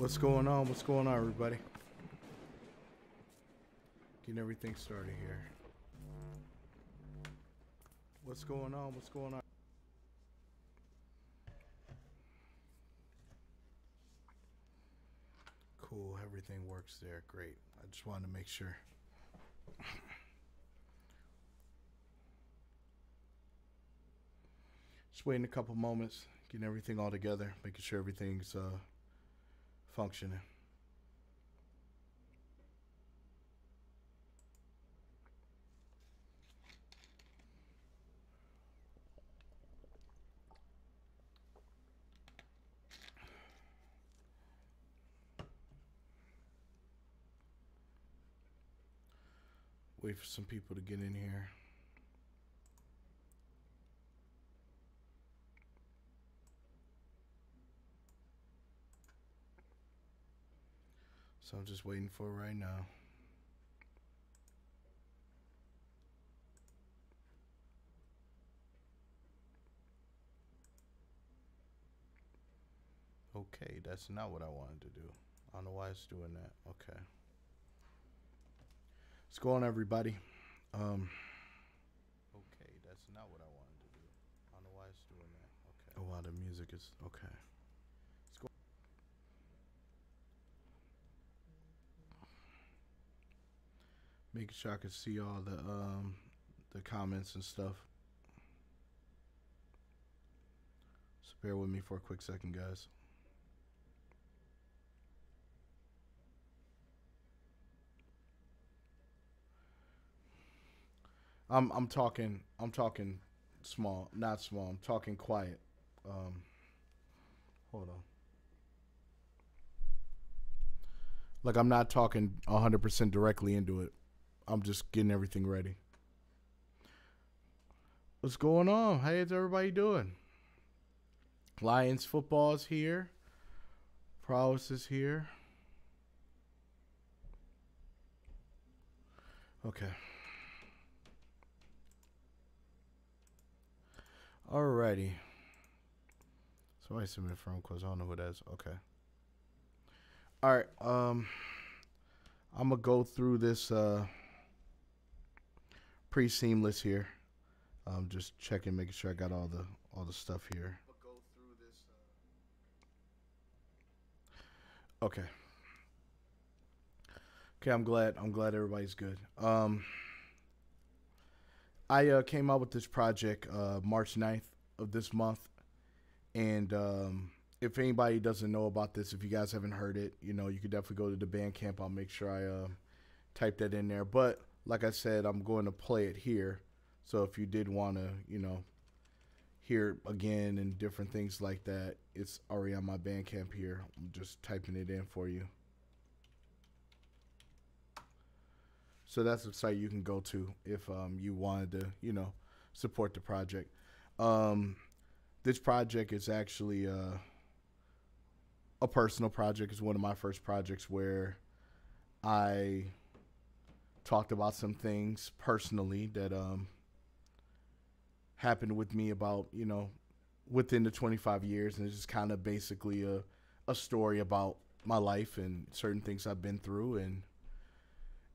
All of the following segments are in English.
What's going on? What's going on, everybody? Getting everything started here. What's going on? What's going on? Cool. Everything works there. Great. I just wanted to make sure. Just waiting a couple moments, getting everything all together, making sure everything's uh, functioning. Wait for some people to get in here. So I'm just waiting for it right now. Okay, that's not what I wanted to do. I don't know why it's doing that. Okay. What's going on, everybody? Um, okay, that's not what I wanted to do. I don't know why it's doing that. Okay. Oh, wow, the music is okay. Making sure I can see all the um the comments and stuff. So bear with me for a quick second, guys. I'm I'm talking I'm talking small, not small. I'm talking quiet. Um, hold on. Like I'm not talking 100% directly into it. I'm just getting everything ready. What's going on? How's everybody doing? Lions football's here. Prowess is here. Okay. Alrighty. Somebody me a friend. I don't know who that is. Okay. All right. Um, I'm gonna go through this uh pretty seamless here. Um, just checking, making sure I got all the all the stuff here. Okay. Okay, I'm glad. I'm glad everybody's good. Um, I uh, came out with this project uh, March 9th of this month, and um, if anybody doesn't know about this, if you guys haven't heard it, you know, you could definitely go to the Bandcamp. I'll make sure I uh, type that in there. But like I said, I'm going to play it here. So if you did want to, you know, hear it again and different things like that, it's already on my Bandcamp here. I'm just typing it in for you. So that's a site you can go to if um, you wanted to, you know, support the project. Um, this project is actually uh, a personal project. It's one of my first projects where I talked about some things personally that um, happened with me about, you know, within the 25 years. And it's just kind of basically a, a story about my life and certain things I've been through and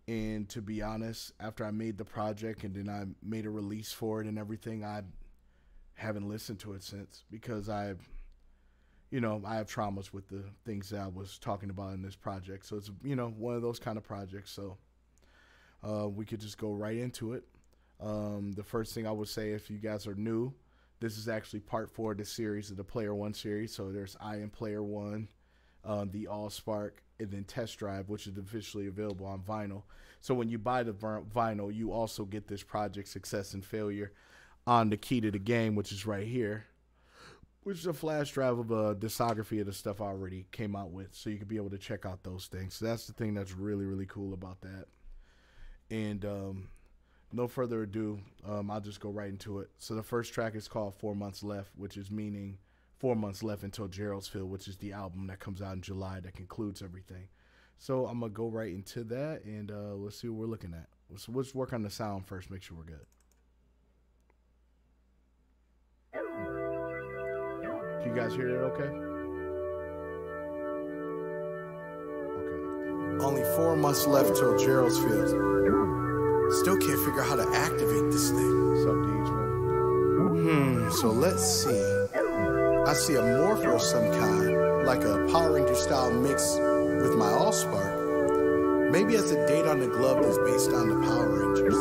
and to be honest, after I made the project and then I made a release for it and everything, I haven't listened to it since because I've, you know, I have traumas with the things that I was talking about in this project. So it's, you know, one of those kind of projects. So uh, we could just go right into it. Um, the first thing I would say, if you guys are new, this is actually part four of the series of the Player One series. So there's I am Player One, uh, the All Spark, and then Test Drive, which is officially available on vinyl. So when you buy the vinyl, you also get this project Success and Failure on the key to the game, which is right here, which is a flash drive of a discography of the stuff I already came out with. So you can be able to check out those things. So that's the thing that's really, really cool about that. And um, no further ado, um, I'll just go right into it. So the first track is called Four Months Left, which is meaning four months left until Geraldsville, which is the album that comes out in July that concludes everything. So I'm gonna go right into that and uh, let's see what we're looking at. Let's, let's work on the sound first, make sure we're good. Can you guys hear it okay? Only four months left till Gerald's Field. Still can't figure out how to activate this thing. What's up, Deej, man? Hmm, so let's see. I see a morpher of some kind, like a Power Ranger style mix with my Allspark. Maybe has a date on the glove that's based on the Power Rangers.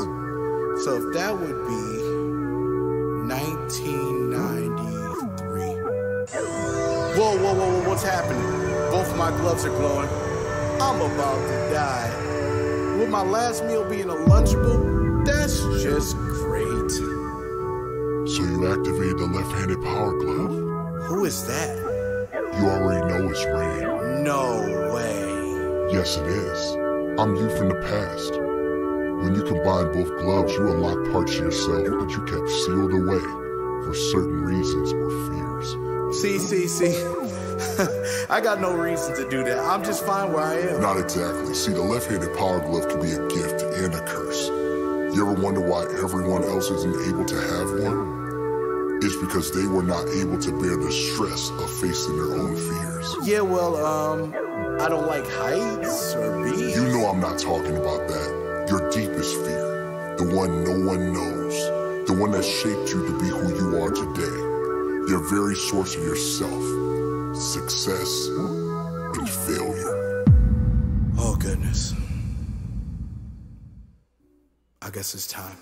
So if that would be 1993. Whoa, whoa, whoa, whoa, what's happening? Both of my gloves are glowing. I'm about to die. Would my last meal be in a Lunchable? That's just great. So you activated the left-handed power glove. Who is that? You already know it's Rain. No way. Yes, it is. I'm you from the past. When you combine both gloves, you unlock parts of yourself that you kept sealed away for certain reasons or fears. See, see, see. I got no reason to do that. I'm just fine where I am. Not exactly. See, the left-handed power glove can be a gift and a curse. You ever wonder why everyone else isn't able to have one? It's because they were not able to bear the stress of facing their own fears. Yeah, well, um, I don't like heights or bees. You know I'm not talking about that. Your deepest fear, the one no one knows, the one that shaped you to be who you are today, your very source of yourself, success and failure. Oh, goodness. I guess it's time.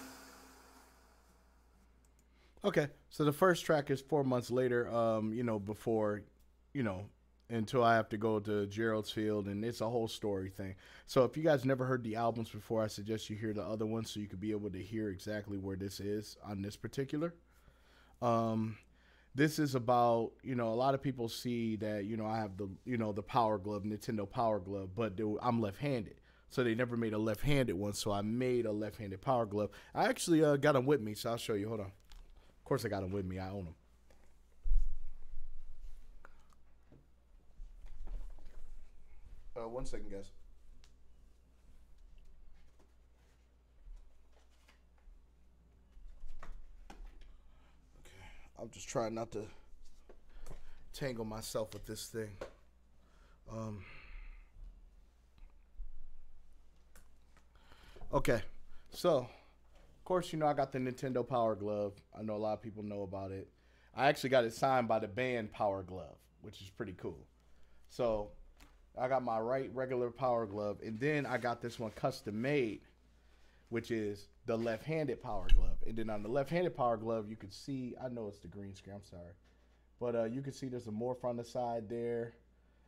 Okay, so the first track is four months later, um, you know, before, you know, until I have to go to Gerald's Field, and it's a whole story thing. So if you guys never heard the albums before, I suggest you hear the other ones so you could be able to hear exactly where this is on this particular. Um, this is about you know a lot of people see that you know I have the you know the Power Glove, Nintendo Power Glove, but I'm left-handed. So they never made a left-handed one, so I made a left-handed Power Glove. I actually uh, got them with me, so I'll show you. Hold on. Of course, I got them with me. I own them. Uh, one second, guys. I'm just trying not to tangle myself with this thing. Um. Okay, so of course you know I got the Nintendo Power Glove. I know a lot of people know about it. I actually got it signed by the band Power Glove, which is pretty cool. So I got my right regular power glove, and then I got this one custom made, which is the left-handed power glove. And then on the left-handed power glove, you can see. I know it's the green screen. I'm sorry, but uh, you can see there's a morph on the side there,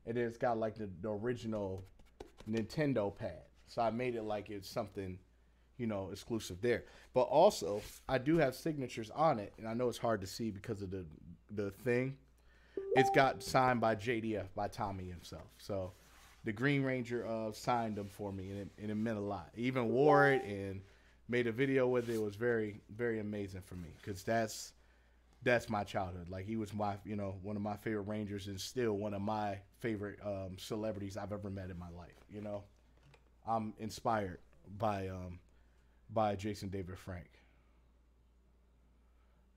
and then it's got like the, the original Nintendo pad. So I made it like it's something, you know, exclusive there. But also, I do have signatures on it, and I know it's hard to see because of the the thing it's got signed by JDF by Tommy himself. So the Green Ranger uh, signed them for me, and it, and it meant a lot. He even wore it and made a video with it. It was very very amazing for me because that's that's my childhood. Like he was my you know one of my favorite Rangers and still one of my favorite um, celebrities I've ever met in my life. You know, I'm inspired by um, by Jason David Frank.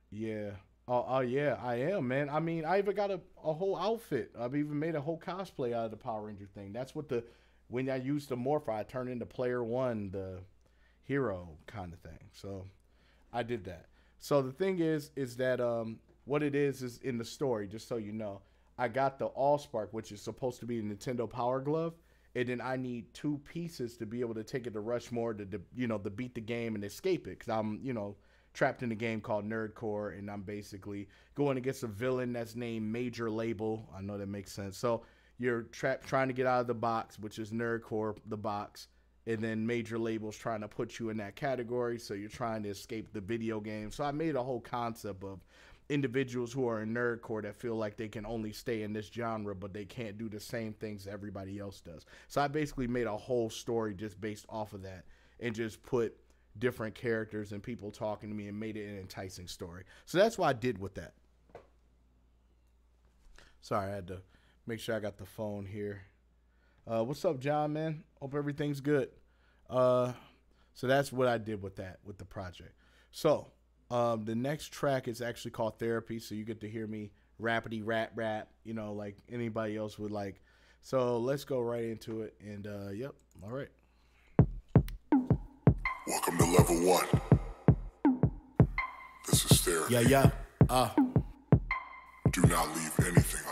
Yeah, Oh, oh yeah, I am, man. I mean, I even got a, a whole outfit. I've even made a whole cosplay out of the Power Ranger thing. That's what the when I used the morph, I turned into Player One, the hero kind of thing. So I did that. So the thing is, is that um, what it is is in the story. Just so you know, I got the Allspark, which is supposed to be a Nintendo Power Glove, and then I need two pieces to be able to take it to Rushmore to, to you know to beat the game and escape it. Cause I'm you know trapped in a game called Nerdcore, and I'm basically going against a villain that's named Major Label. I know that makes sense. So you're trapped trying to get out of the box, which is Nerdcore, the box, and then Major Label's trying to put you in that category. So you're trying to escape the video game. So I made a whole concept of individuals who are in nerdcore that feel like they can only stay in this genre but they can't do the same things everybody else does so i basically made a whole story just based off of that and just put different characters and people talking to me and made it an enticing story. So that's what I did with that. Sorry, I had to make sure I got the phone here. Uh, what's up, John, man? Hope everything's good. Uh, so that's what I did with that, with the project. So um, the next track is actually called Therapy. So you get to hear me rapidy rap rap, you know, like anybody else would like So let's go right into it. And uh, yep, all right. Welcome to level one. This is therapy. Yeah, yeah. Uh. Do not leave anything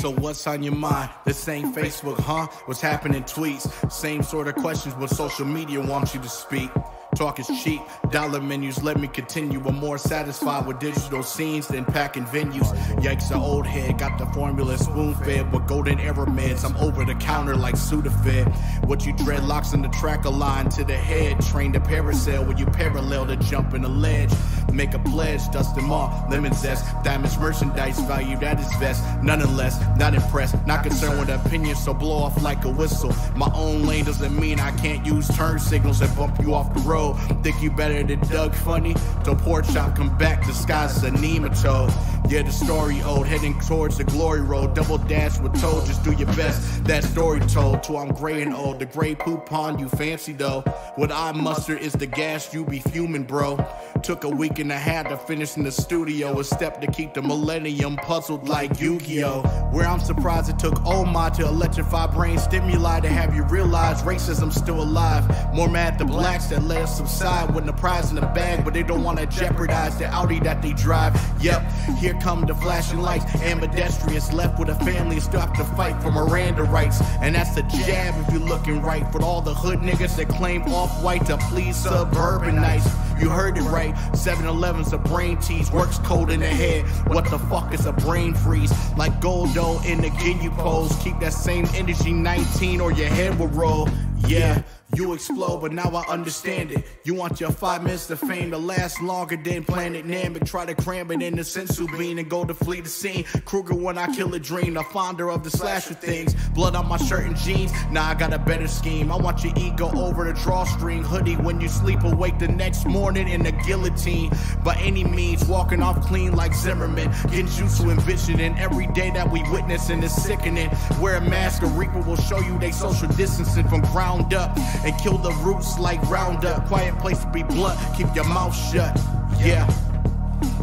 So what's on your mind? This ain't Facebook, huh? What's happening? Tweets. Same sort of questions what social media wants you to speak. Talk is cheap. Dollar menus let me continue. I'm more satisfied with digital scenes than packing venues. Yikes, the old head got the formula spoon fed with golden era meds. I'm over the counter like Sudafed. What you dreadlocks in the tracker line to the head. Train to parasail when you parallel to jump in a ledge. Make a pledge, dust them off. Lemon zest, diamonds merchandise value that is best. Nonetheless, not impressed, not concerned with opinions, so blow off like a whistle. My own lane doesn't mean I can't use turn signals and bump you off the road. Think you better than Doug Funnie? Till pork chop come back disguised as a nematode. Yeah, the story old, heading towards the glory road. Double dash with told, just do your best. That story told, till I'm gray and old. The Grey Poupon, you fancy though. What I muster is the gas, you be fuming, bro. Took a week and a half to finish in the studio. A step to keep the millennium puzzled like Yu Gi Oh! Where I'm surprised it took Omar to electrify brain stimuli to have you realize racism's still alive. More mad the blacks that let us subside when the prize in the bag, but they don't want to jeopardize the Audi that they drive. Yep, here come the flashing lights. Ambidextrous left with a family and to fight for Miranda rights. And that's a jab if you're looking right for all the hood niggas that claim off white to please suburbanites. You heard it right. 7 Eleven's a brain tease, works cold in the head. What the fuck is a brain freeze? Like Guldo in the Ginyu pose. Keep that same energy 19 or your head will roll. Yeah. You explode, but now I understand it. You want your five minutes of fame to last longer than Planet Namek. Try to cram it in the senzu bean and go to flee the scene. Krueger when I kill a dream, the founder of the slasher things. Blood on my shirt and jeans, now I got a better scheme. I want your ego over the drawstring hoodie when you sleep awake the next morning in a guillotine. By any means, walking off clean like Zimmerman. Getting used to envisioning every day that we witnessing is sickening. Wear a mask, a reaper will show you they social distancing from ground up and kill the roots like Roundup. Quiet place to be blunt, keep your mouth shut. Yeah.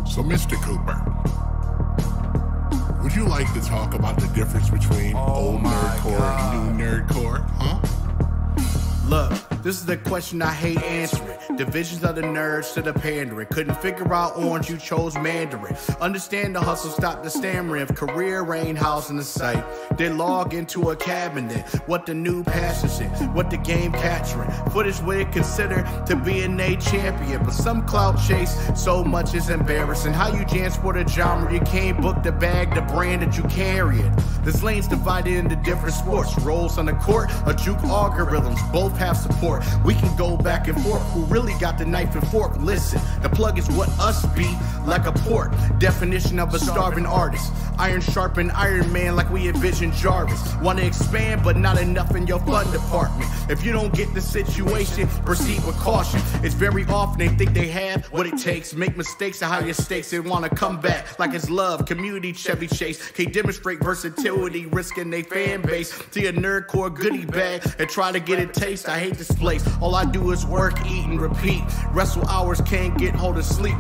So, Mr. Cooper, would you like to talk about the difference between oh old nerdcore and new nerdcore? Huh? Look, this is the question I hate answering. Divisions of the nerds to the pandering. Couldn't figure out orange, you chose Mandarin. Understand the hustle, stop the stammering. If career rain house in the sight, they log into a cabinet. What the new passes in, what the game capturing. Footage we consider to be an A champion. But some clout chase, so much is embarrassing. How you transport a genre, you can't book the bag, the brand that you carry it. This lane's divided into different sports. Roles on the court, a juke algorithms, both have support. We can go back and forth. Who really got the knife and fork? Listen, the plug is what us be, like a port. Definition of a starving artist. Iron sharpened Iron Man like we envision Jarvis. Wanna expand, but not enough in your fund department. If you don't get the situation, proceed with caution. It's very often they think they have what it takes. Make mistakes at higher stakes and wanna come back like it's love. Community Chevy Chase can't demonstrate versatility, risking they fan base to your nerdcore goodie bag and try to get a taste. I hate this place. All I do is work, eat, and repeat. Wrestle hours can't get hold of sleep.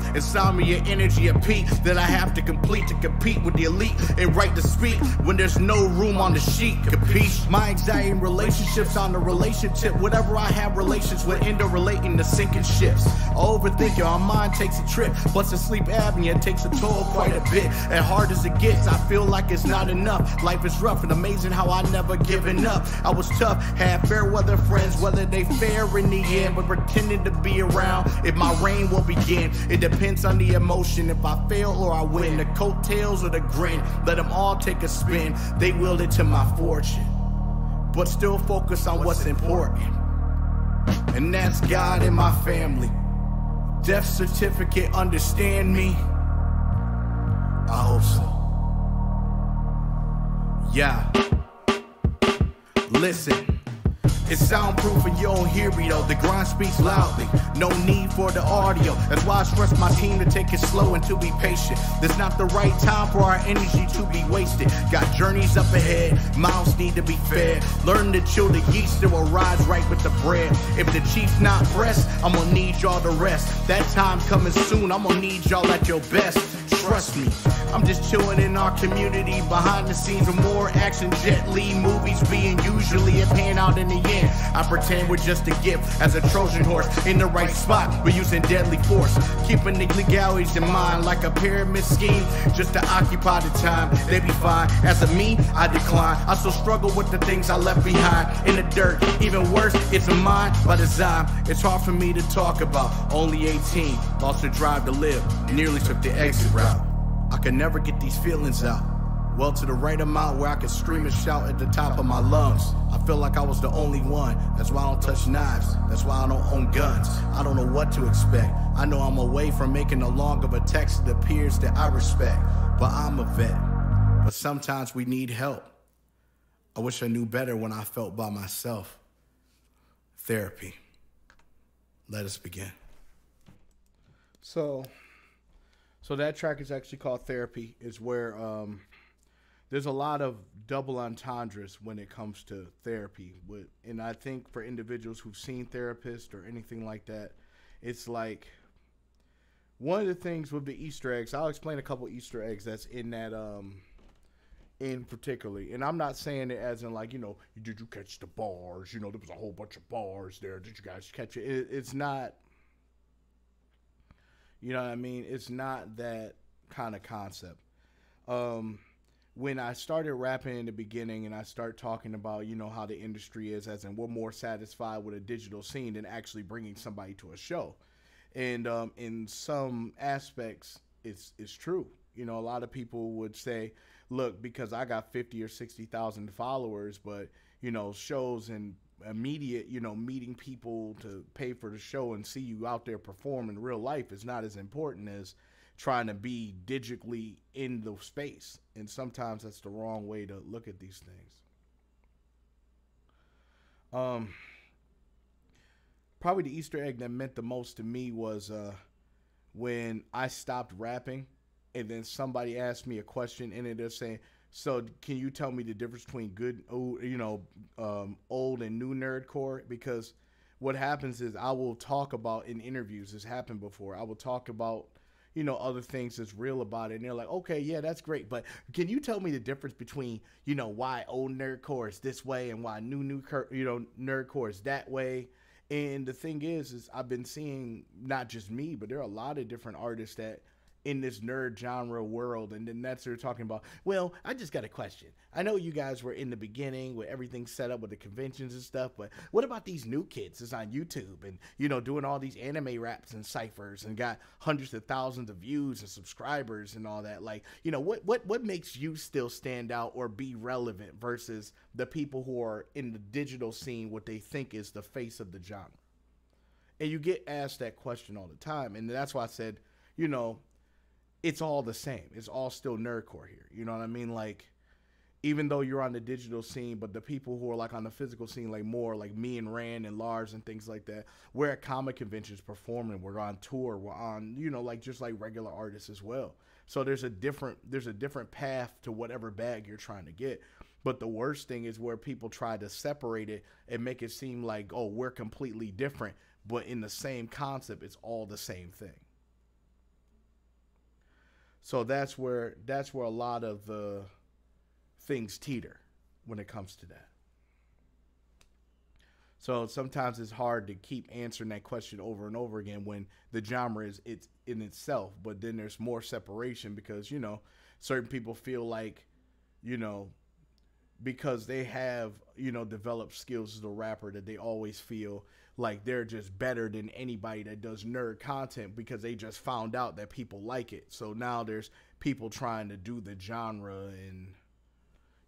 Your energy a peak that I have to complete to compete with the elite and right to speak when there's no room on the sheet. Capiche? My anxiety in relationships on the relationship. Whatever I have relations with, end up relating to sinking ships. Overthinking, our mind takes a trip. Plus, the sleep apnea takes a toll quite a bit. And hard as it gets, I feel like it's not enough. Life is rough and amazing how I never given up. I was tough, had fair weather friends, whether they fair in the end, but pretending to be around. If my reign will begin, it depends on the emotion. If I fail or I win, the coattails or the grin, let them all take a spin. They willed it to my fortune, but still focus on what's important. And that's God and my family. Death certificate, understand me? I hope so. Yeah. Listen. It's soundproof and you don't hear me though. The grind speaks loudly. No need for the audio. That's why I stress my team to take it slow and to be patient. This not the right time for our energy to be wasted. Got journeys up ahead, mouths need to be fed. Learn to chill the yeast, it will rise right with the bread. If the chief's not pressed, I'm gonna need y'all to rest. That time coming soon, I'm gonna need y'all at your best. Trust me, I'm just chilling in our community behind the scenes with more action. Jet Li movies being usually a pan out in the end. I pretend we're just a gift as a Trojan horse in the right spot. We're using deadly force, keeping the legalities in mind like a pyramid scheme just to occupy the time. They be fine. As a me, I decline. I still struggle with the things I left behind in the dirt. Even worse, it's a mind by design. It's hard for me to talk about. Only 18, lost the drive to live. Nearly took the exit route. I can never get these feelings out. Well, to the right amount where I could scream and shout at the top of my lungs. I feel like I was the only one. That's why I don't touch knives. That's why I don't own guns. I don't know what to expect. I know I'm away from making a long of a text that appears that I respect. But I'm a vet. But sometimes we need help. I wish I knew better when I felt by myself. Therapy. Let us begin. So, so that track is actually called Therapy. Is where um, there's a lot of double entendres when it comes to therapy. And I think for individuals who've seen therapists or anything like that, it's like one of the things with the Easter eggs. I'll explain a couple Easter eggs that's in that um, in particularly. And I'm not saying it as in like you know, did you catch the bars? You know, there was a whole bunch of bars there. Did you guys catch it? it it's not. You know what I mean? It's not that kind of concept. Um, when I started rapping in the beginning and I start talking about, you know, how the industry is, as in we're more satisfied with a digital scene than actually bringing somebody to a show. And um, in some aspects, it's, it's true. You know, a lot of people would say, look, because I got 50 or 60,000 followers, but, you know, shows and immediate, you know, meeting people to pay for the show and see you out there perform in real life is not as important as trying to be digitally in the space. And sometimes that's the wrong way to look at these things. Um, probably the Easter egg that meant the most to me was uh, when I stopped rapping, and then somebody asked me a question, and they're saying, "So, can you tell me the difference between good, old, you know, um, old and new nerdcore?" Because what happens is I will talk about in interviews. This happened before. I will talk about you know other things that's real about it and they're like okay yeah that's great but can you tell me the difference between you know why old nerdcore is this way and why new new you know nerdcore is that way and the thing is is i've been seeing not just me but there are a lot of different artists that in this nerd genre world. And then that's they're talking about, well, I just got a question. I know you guys were in the beginning with everything set up with the conventions and stuff, but what about these new kids that's on YouTube and, you know, doing all these anime raps and ciphers and got hundreds of thousands of views and subscribers and all that? Like, you know, what, what, what makes you still stand out or be relevant versus the people who are in the digital scene, what they think is the face of the genre? And you get asked that question all the time. And that's why I said, you know, it's all the same. It's all still nerdcore here. You know what I mean? Like, even though you're on the digital scene, but the people who are like on the physical scene, like more like me and Rand and Lars and things like that, we're at comic conventions performing. We're on tour. We're on, you know, like just like regular artists as well. So there's a different there's a different path to whatever bag you're trying to get. But the worst thing is where people try to separate it and make it seem like, oh, we're completely different, but in the same concept, it's all the same thing. So that's where that's where a lot of the things teeter when it comes to that. So sometimes it's hard to keep answering that question over and over again when the genre is it's in itself, but then there's more separation because you know certain people feel like you know because they have you know developed skills as a rapper that they always feel like they're just better than anybody that does nerd content because they just found out that people like it. So now there's people trying to do the genre and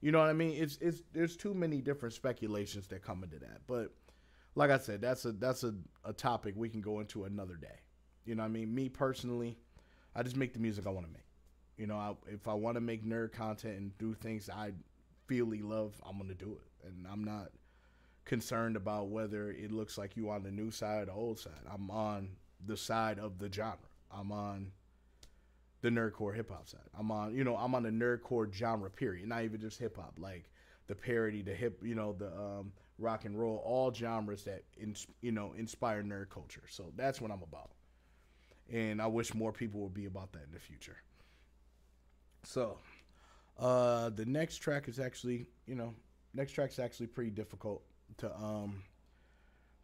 you know what I mean? It's it's there's too many different speculations that come into that. But like I said, that's a that's a, a topic we can go into another day. You know what I mean? Me personally, I just make the music I want to make. You know, I, if I want to make nerd content and do things I feely love, I'm gonna do it. And I'm not concerned about whether it looks like you on the new side or the old side. I'm on the side of the genre. I'm on the nerdcore hip hop side. I'm on, you know, I'm on the nerdcore genre period, not even just hip hop, like the parody, the hip, you know, the um, rock and roll, all genres that, in, you know, inspire nerd culture. So that's what I'm about. And I wish more people would be about that in the future. So, uh, the next track is actually, you know, next track's actually pretty difficult to um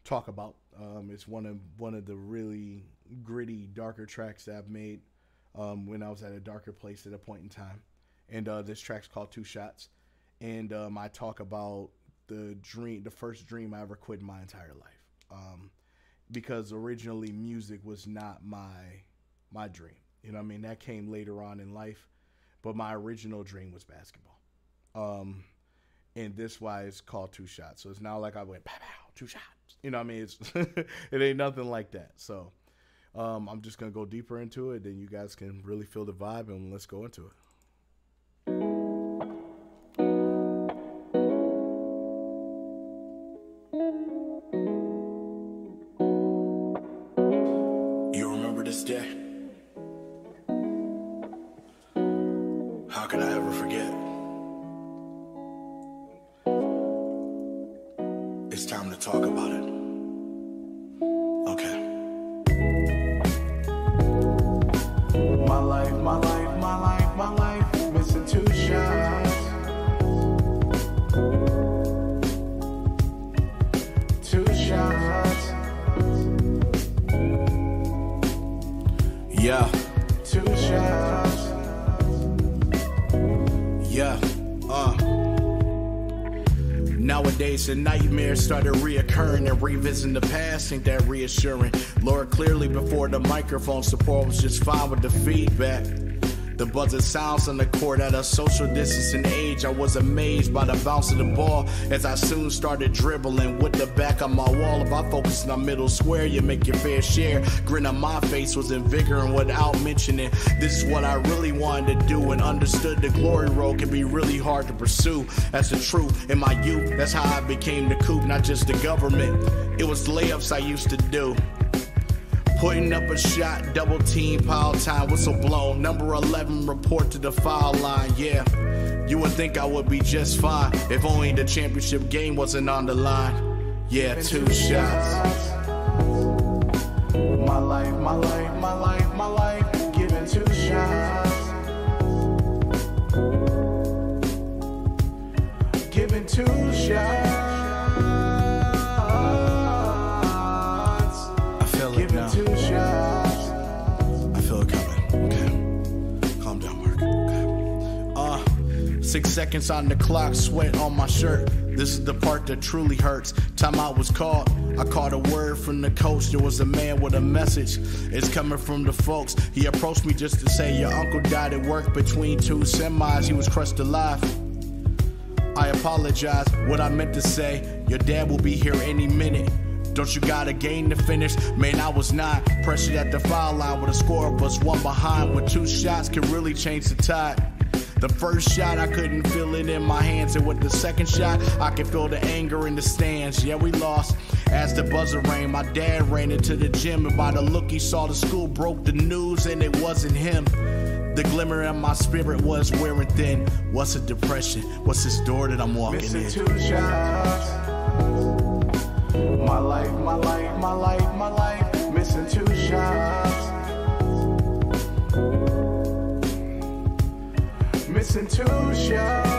talk about. Um, it's one of one of the really gritty, darker tracks that I've made um, when I was at a darker place at a point in time. And uh, this track's called Two Shots, and um, I talk about the dream, the first dream I ever quit in my entire life. Um, because originally music was not my my dream. You know, what I mean that came later on in life, but my original dream was basketball. Um, and this why it's called two shots. So it's not like I went pow pow two shots. You know, what I mean, it's it ain't nothing like that. So um, I'm just gonna go deeper into it, then you guys can really feel the vibe, and let's go into it. Nowadays, the nightmares started reoccurring and revisiting the past ain't that reassuring. Lord, clearly before the microphone support was just fine with the feedback. The buzzing sounds on the court at a social distancing age. I was amazed by the bounce of the ball as I soon started dribbling with the back of my wall. If I focus on middle square, you make your fair share. Grin on my face was invigorating without mentioning. This is what I really wanted to do and understood the glory road can be really hard to pursue. That's the truth. In my youth, that's how I became the coop, not just the government. It was layups I used to do. Putting up a shot, double team, pile time, whistle blown. Number 11, report to the foul line, yeah. You would think I would be just fine if only the championship game wasn't on the line. Yeah, two shots. My life, my life, my life, my life, giving two shots. Giving two shots. Six seconds on the clock, sweat on my shirt. This is the part that truly hurts. Timeout was called. I caught a word from the coach. There was a man with a message. It's coming from the folks. He approached me just to say, Your uncle died at work between two semis. He was crushed alive. I apologize. What I meant to say, your dad will be here any minute. Don't you got a game to finish? Man, I was not. Pressured at the foul line with a score of us one behind. With two shots can really change the tide. The first shot, I couldn't feel it in my hands. And with the second shot, I could feel the anger in the stands. Yeah, we lost. As the buzzer rang, my dad ran into the gym. And by the look he saw, the school broke the news, and it wasn't him. The glimmer in my spirit was wearing thin. What's a depression? What's this door that I'm walking Missing in? two shots. My life, my life, my life, my life, missing two shots. Missing two shots.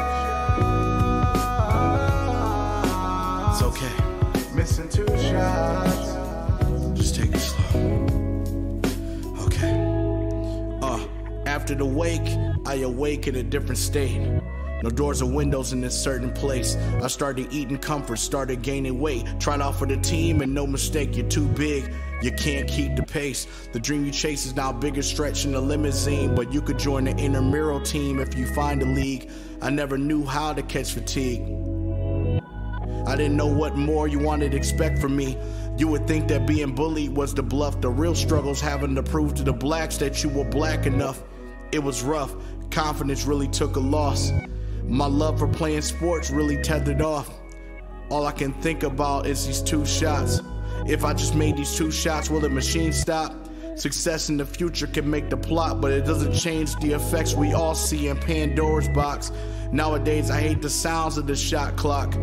It's okay. Missing two shots. Just take it slow. Okay. Uh, after the wake, I awake in a different state. No doors or windows in this certain place. I started eating comfort, started gaining weight. Tried out for the team, and no mistake, you're too big. You can't keep the pace. The dream you chase is now bigger, stretching the limousine. But you could join the intramural team if you find a league. I never knew how to catch fatigue. I didn't know what more you wanted to expect from me. You would think that being bullied was the bluff. The real struggle's having to prove to the blacks that you were black enough. It was rough. Confidence really took a loss. My love for playing sports really tethered off. All I can think about is these two shots. If I just made these two shots, will the machine stop? Success in the future can make the plot, but it doesn't change the effects we all see in Pandora's box. Nowadays, I hate the sounds of the shot clock.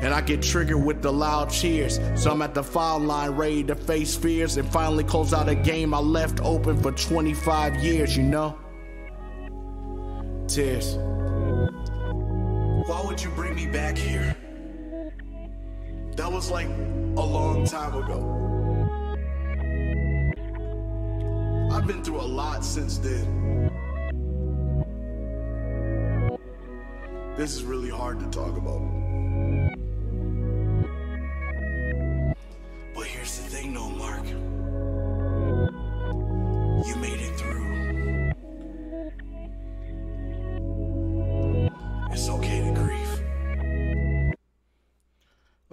And I get triggered with the loud cheers. So I'm at the foul line, ready to face fears and finally close out a game I left open for 25 years, you know? Tears. Why would you bring me back here? That was like a long time ago. I've been through a lot since then. This is really hard to talk about. But here's the thing, though, Mark. You made it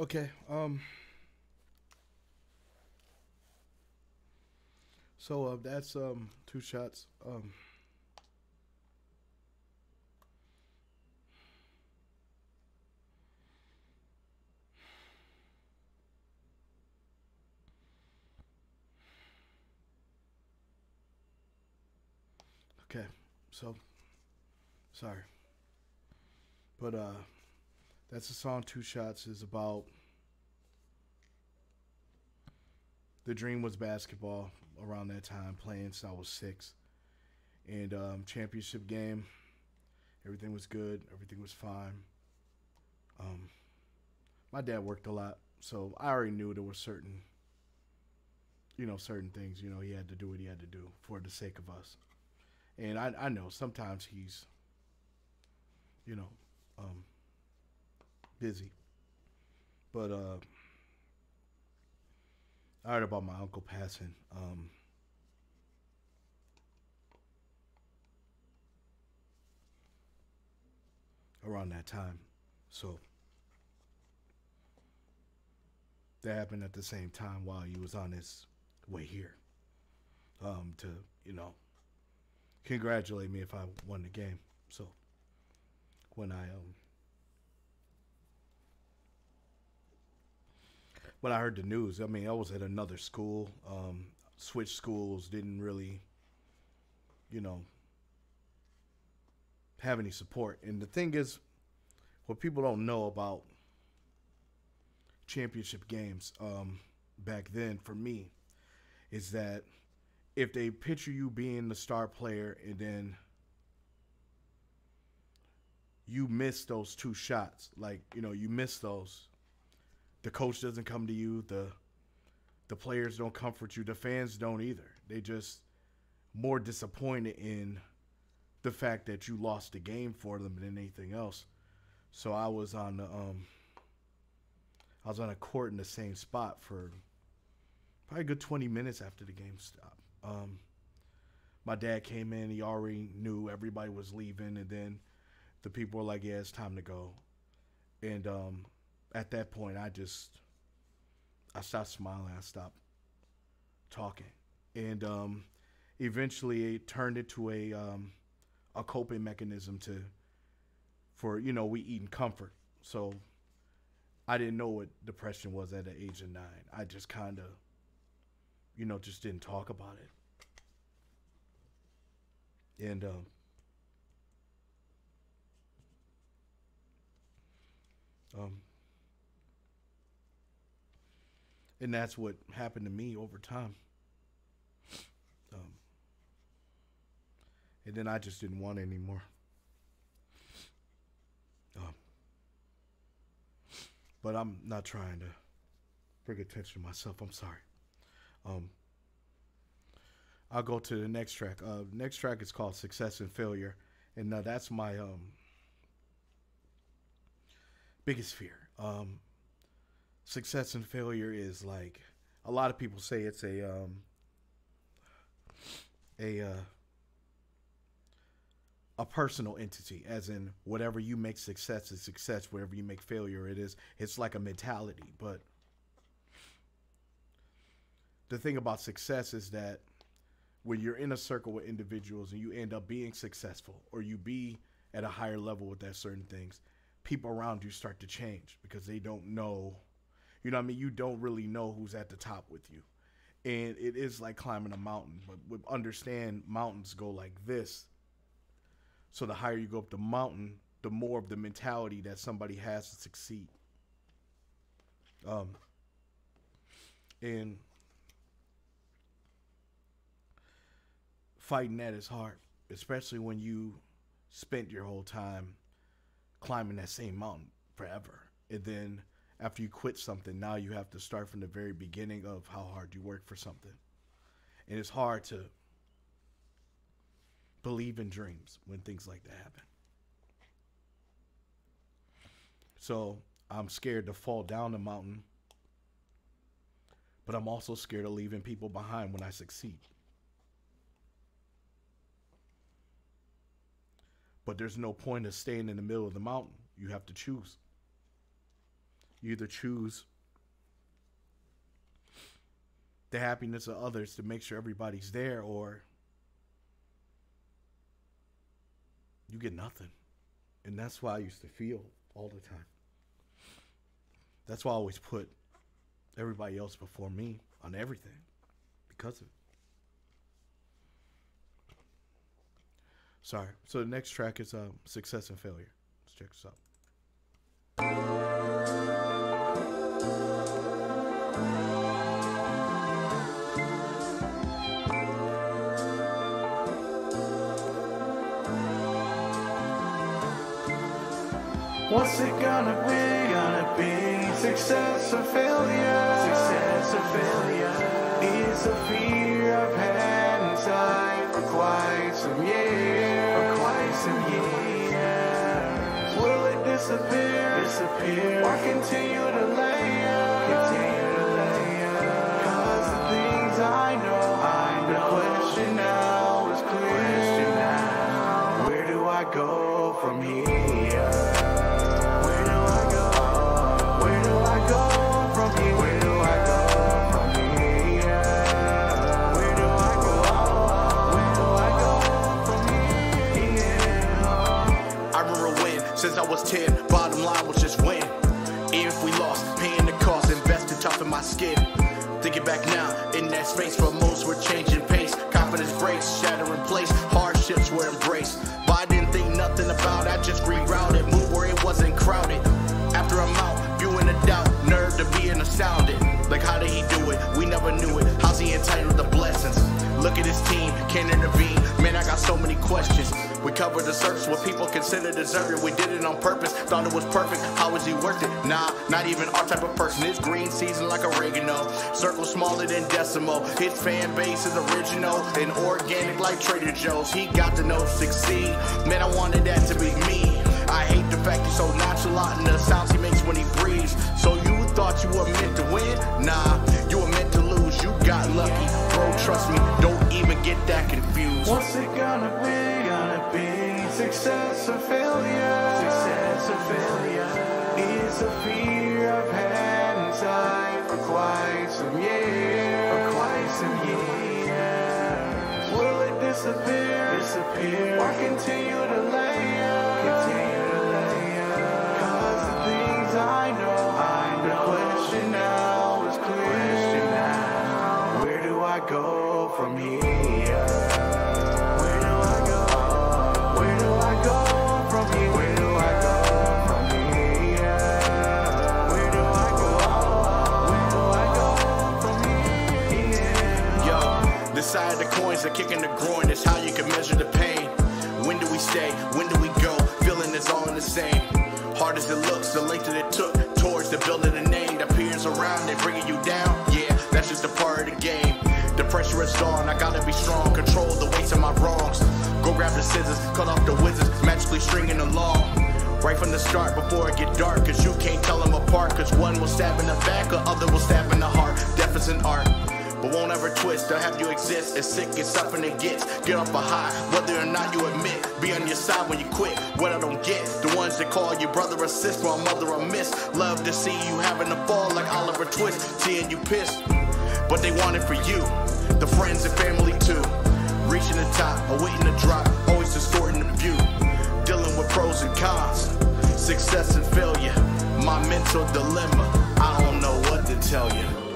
Okay. Um. So uh, that's um two shots. Um. Okay, so sorry, but uh, that's the song. Two shots is about the dream was basketball around that time, playing since I was six. And um, championship game, everything was good, everything was fine. Um, my dad worked a lot, so I already knew there were certain, you know, certain things. You know, he had to do what he had to do for the sake of us. And I, I know sometimes he's, you know, um, busy, but uh, I heard about my uncle passing. Um, around that time. So that happened at the same time while he was on his way here. Um, to, you know, congratulate me if I won the game. So when I um when I heard the news, I mean, I was at another school, um, switched schools, didn't really, you know, have any support. And the thing is, what people don't know about championship games um, back then for me is that if they picture you being the star player and then you miss those two shots, like, you know, you miss those the coach doesn't come to you the the players don't comfort you the fans don't either. They just more disappointed in the fact that you lost the game for them than anything else. So i was on the um i was on a court in the same spot for probably a good 20 minutes after the game stopped. Um my dad came in he already knew everybody was leaving and then the people were like yeah it's time to go. And um at that point, I just I stopped smiling. I stopped talking, and um, eventually it turned into a um, a coping mechanism to for you know we eat in comfort. So I didn't know what depression was at the age of nine. I just kind of you know just didn't talk about it, and um, um and that's what happened to me over time. Um, and then I just didn't want it anymore. Um, but I'm not trying to bring attention to myself. I'm sorry. Um, I'll go to the next track. Uh, next track is called "Success and Failure," and uh, that's my um, biggest fear. Um, success and failure is like a lot of people say it's a um a uh, a personal entity as in whatever you make success is success whatever you make failure it is it's like a mentality. But the thing about success is that when you're in a circle with individuals and you end up being successful or you be at a higher level with that certain things people around you start to change because they don't know, you know what I mean? You don't really know who's at the top with you. And it is like climbing a mountain, but understand mountains go like this. So the higher you go up the mountain, the more of the mentality that somebody has to succeed. Um, and fighting that is hard, especially when you spent your whole time climbing that same mountain forever. And then after you quit something, now you have to start from the very beginning of how hard you work for something. And it's hard to believe in dreams when things like that happen. So I'm scared to fall down the mountain, but I'm also scared of leaving people behind when I succeed. But there's no point of staying in the middle of the mountain. You have to choose. You either choose the happiness of others to make sure everybody's there, or you get nothing. And that's why I used to feel all the time. That's why I always put everybody else before me on everything because of it. Sorry. So the next track is uh, Success and Failure. Let's check this out. Gonna be? Gonna be success or failure? Success or failure? It's a fear I've had inside for quite some years. For quite some years. Will it disappear? Disappear. Or continue to layer? Person. It's green season like oregano. Circle smaller than decimal. His fan base is original and organic like Trader Joe's. He got to know succeed. Man, I wanted that to be me. I hate the fact he's so nonchalant in the sounds he makes when he breathes. So you thought you were meant to win? Nah, you were meant to lose. You got lucky. Bro, trust me, don't even get that confused. What's it gonna be? Gonna be success or failure? Success or failure? It's a fear I've inside for quite some years. For quite some years. Will it disappear? Disappear. Or continue to layer? Continue to the coins that kick in the groin is how you can measure the pain. When do we stay? When do we go? Feeling is all the same. Hard as it looks, the length that it took towards the building a name that peers around and bringing you down. Yeah, that's just a part of the game. The pressure is on, I gotta be strong, control the weights of my wrongs. Go grab the scissors, cut off the wizards, magically stringing along. Right from the start before it get dark, cause you can't tell them apart. Cause one will stab in the back, the other will stab in the heart. Death is an art. But won't ever twist, they'll have you exist as sick as something it gets. Get off a high, whether or not you admit. Be on your side when you quit. What I don't get, the ones that call you brother or sister or mother or miss. Love to see you having a fall like Oliver Twist, seeing you pissed. But they want it for you, the friends and family too. Reaching the top, awaiting the drop, always distorting the view. Dealing with pros and cons. success and failure, my mental dilemma. I don't know what to tell you.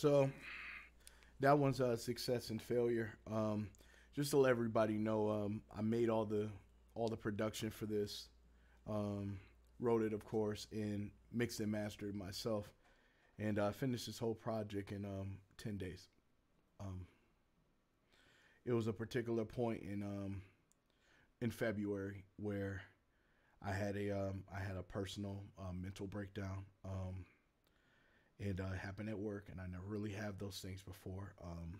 So that one's a success and failure. Um, just to let everybody know, um, I made all the all the production for this, um, wrote it of course, and mixed and mastered myself, and I uh, finished this whole project in um, ten days. Um, it was a particular point in um, in February where I had a I had a personal uh, mental breakdown. Um, it uh, happened at work, and I never really had those things before. Um,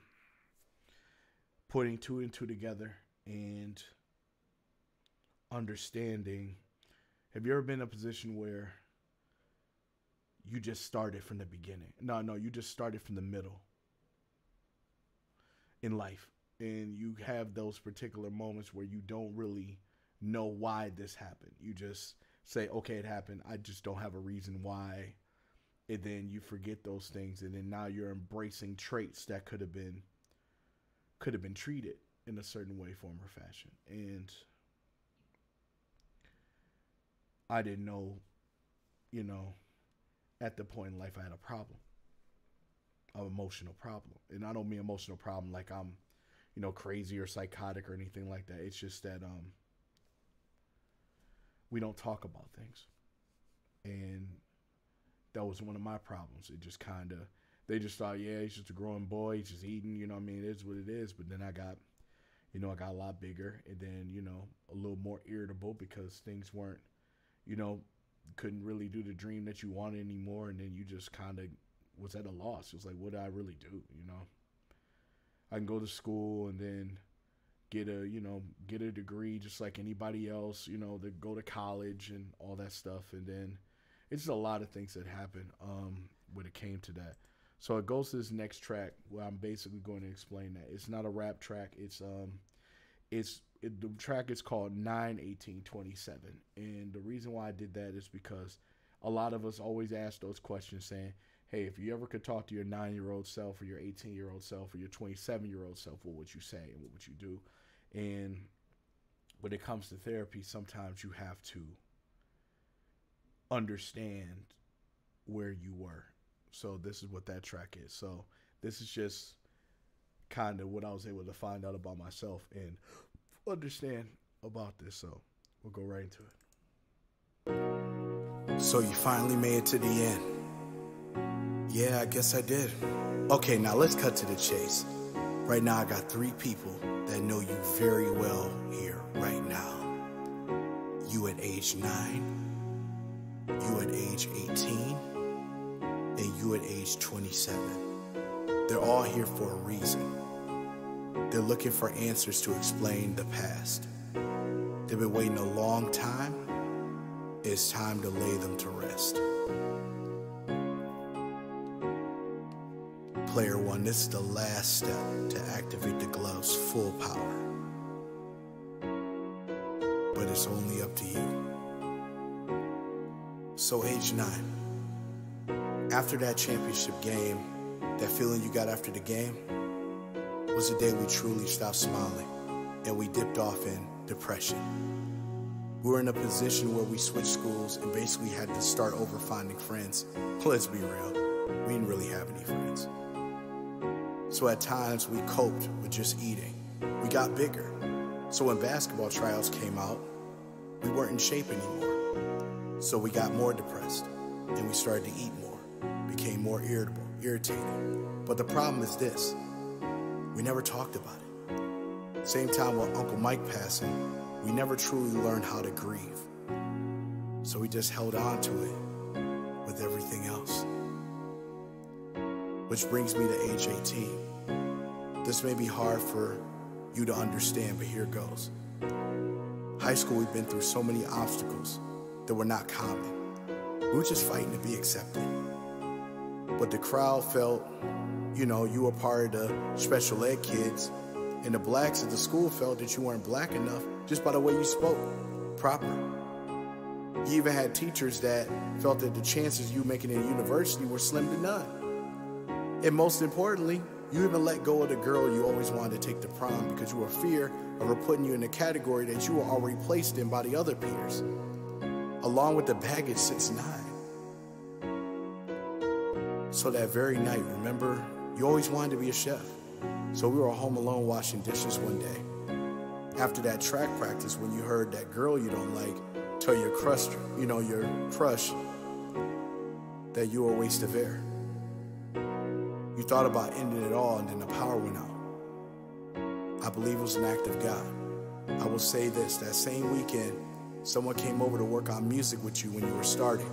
putting two and two together and understanding. Have you ever been in a position where you just started from the beginning? No, no, you just started from the middle in life. And you have those particular moments where you don't really know why this happened. You just say, okay, it happened. I just don't have a reason why and then you forget those things and then now you're embracing traits that could have been could have been treated in a certain way form or fashion. And i didn't know you know at the point in life i had a problem an emotional problem. And i don't mean emotional problem like i'm you know crazy or psychotic or anything like that. It's just that um we don't talk about things. And that was one of my problems. It just kind of they just thought, yeah, he's just a growing boy, he's just eating, you know. I mean, it is what it is. But then I got, you know, I got a lot bigger, and then you know, a little more irritable because things weren't, you know, couldn't really do the dream that you wanted anymore, and then you just kind of was at a loss. It was like, what do I really do? You know, I can go to school and then get a you know get a degree just like anybody else you know to go to college and all that stuff and then it's just a lot of things that happen um, when it came to that. So it goes to this next track where I'm basically going to explain that it's not a rap track. It's um, it's it, the track is called 91827, and the reason why I did that is because a lot of us always ask those questions, saying, "Hey, if you ever could talk to your nine-year-old self, or your 18-year-old self, or your 27-year-old self, what would you say and what would you do?" And when it comes to therapy, sometimes you have to understand where you were. So this is what that track is. So this is just kind of what I was able to find out about myself and understand about this. So we'll go right into it. So you finally made it to the end. Yeah, I guess I did. Okay, now let's cut to the chase. Right now, I got three people that know you very well here, right now. You at age nine, you at age 18, and you at age 27. They're all here for a reason. They're looking for answers to explain the past. They've been waiting a long time. It's time to lay them to rest. Player one, this is the last step to activate the glove's full power. But it's only up to you. So, age nine, after that championship game, that feeling you got after the game was the day we truly stopped smiling and we dipped off in depression. We were in a position where we switched schools and basically had to start over finding friends. Let's be real, we didn't really have any friends. So at times we coped with just eating. We got bigger. So when basketball tryouts came out, we weren't in shape anymore. So we got more depressed and we started to eat more, became more irritable, irritated. But the problem is this we never talked about it. Same time with Uncle Mike passing, we never truly learned how to grieve. So we just held on to it with everything else. Which brings me to age 18. This may be hard for you to understand, but here goes. High school, we've been through so many obstacles that were not common. We were just fighting to be accepted. But the crowd felt, you know, you were part of the special ed kids, and the blacks at the school felt that you weren't black enough just by the way you spoke proper. You even had teachers that felt that the chances you making it in university were slim to none. And most importantly, You even let go of the girl you always wanted to take to prom because you were fear of her putting you in a category that you were already placed in by the other peers. Along with the baggage sits nine. So that very night, remember, you always wanted to be a chef. So we were home alone washing dishes one day. After that track practice, when you heard that girl you don't like tell your crush, you know, your crush, that you were a waste of air. You thought about ending it all and then the power went out. I believe it was an act of God. I will say this, that same weekend, someone came over to work on music with you when you were starting.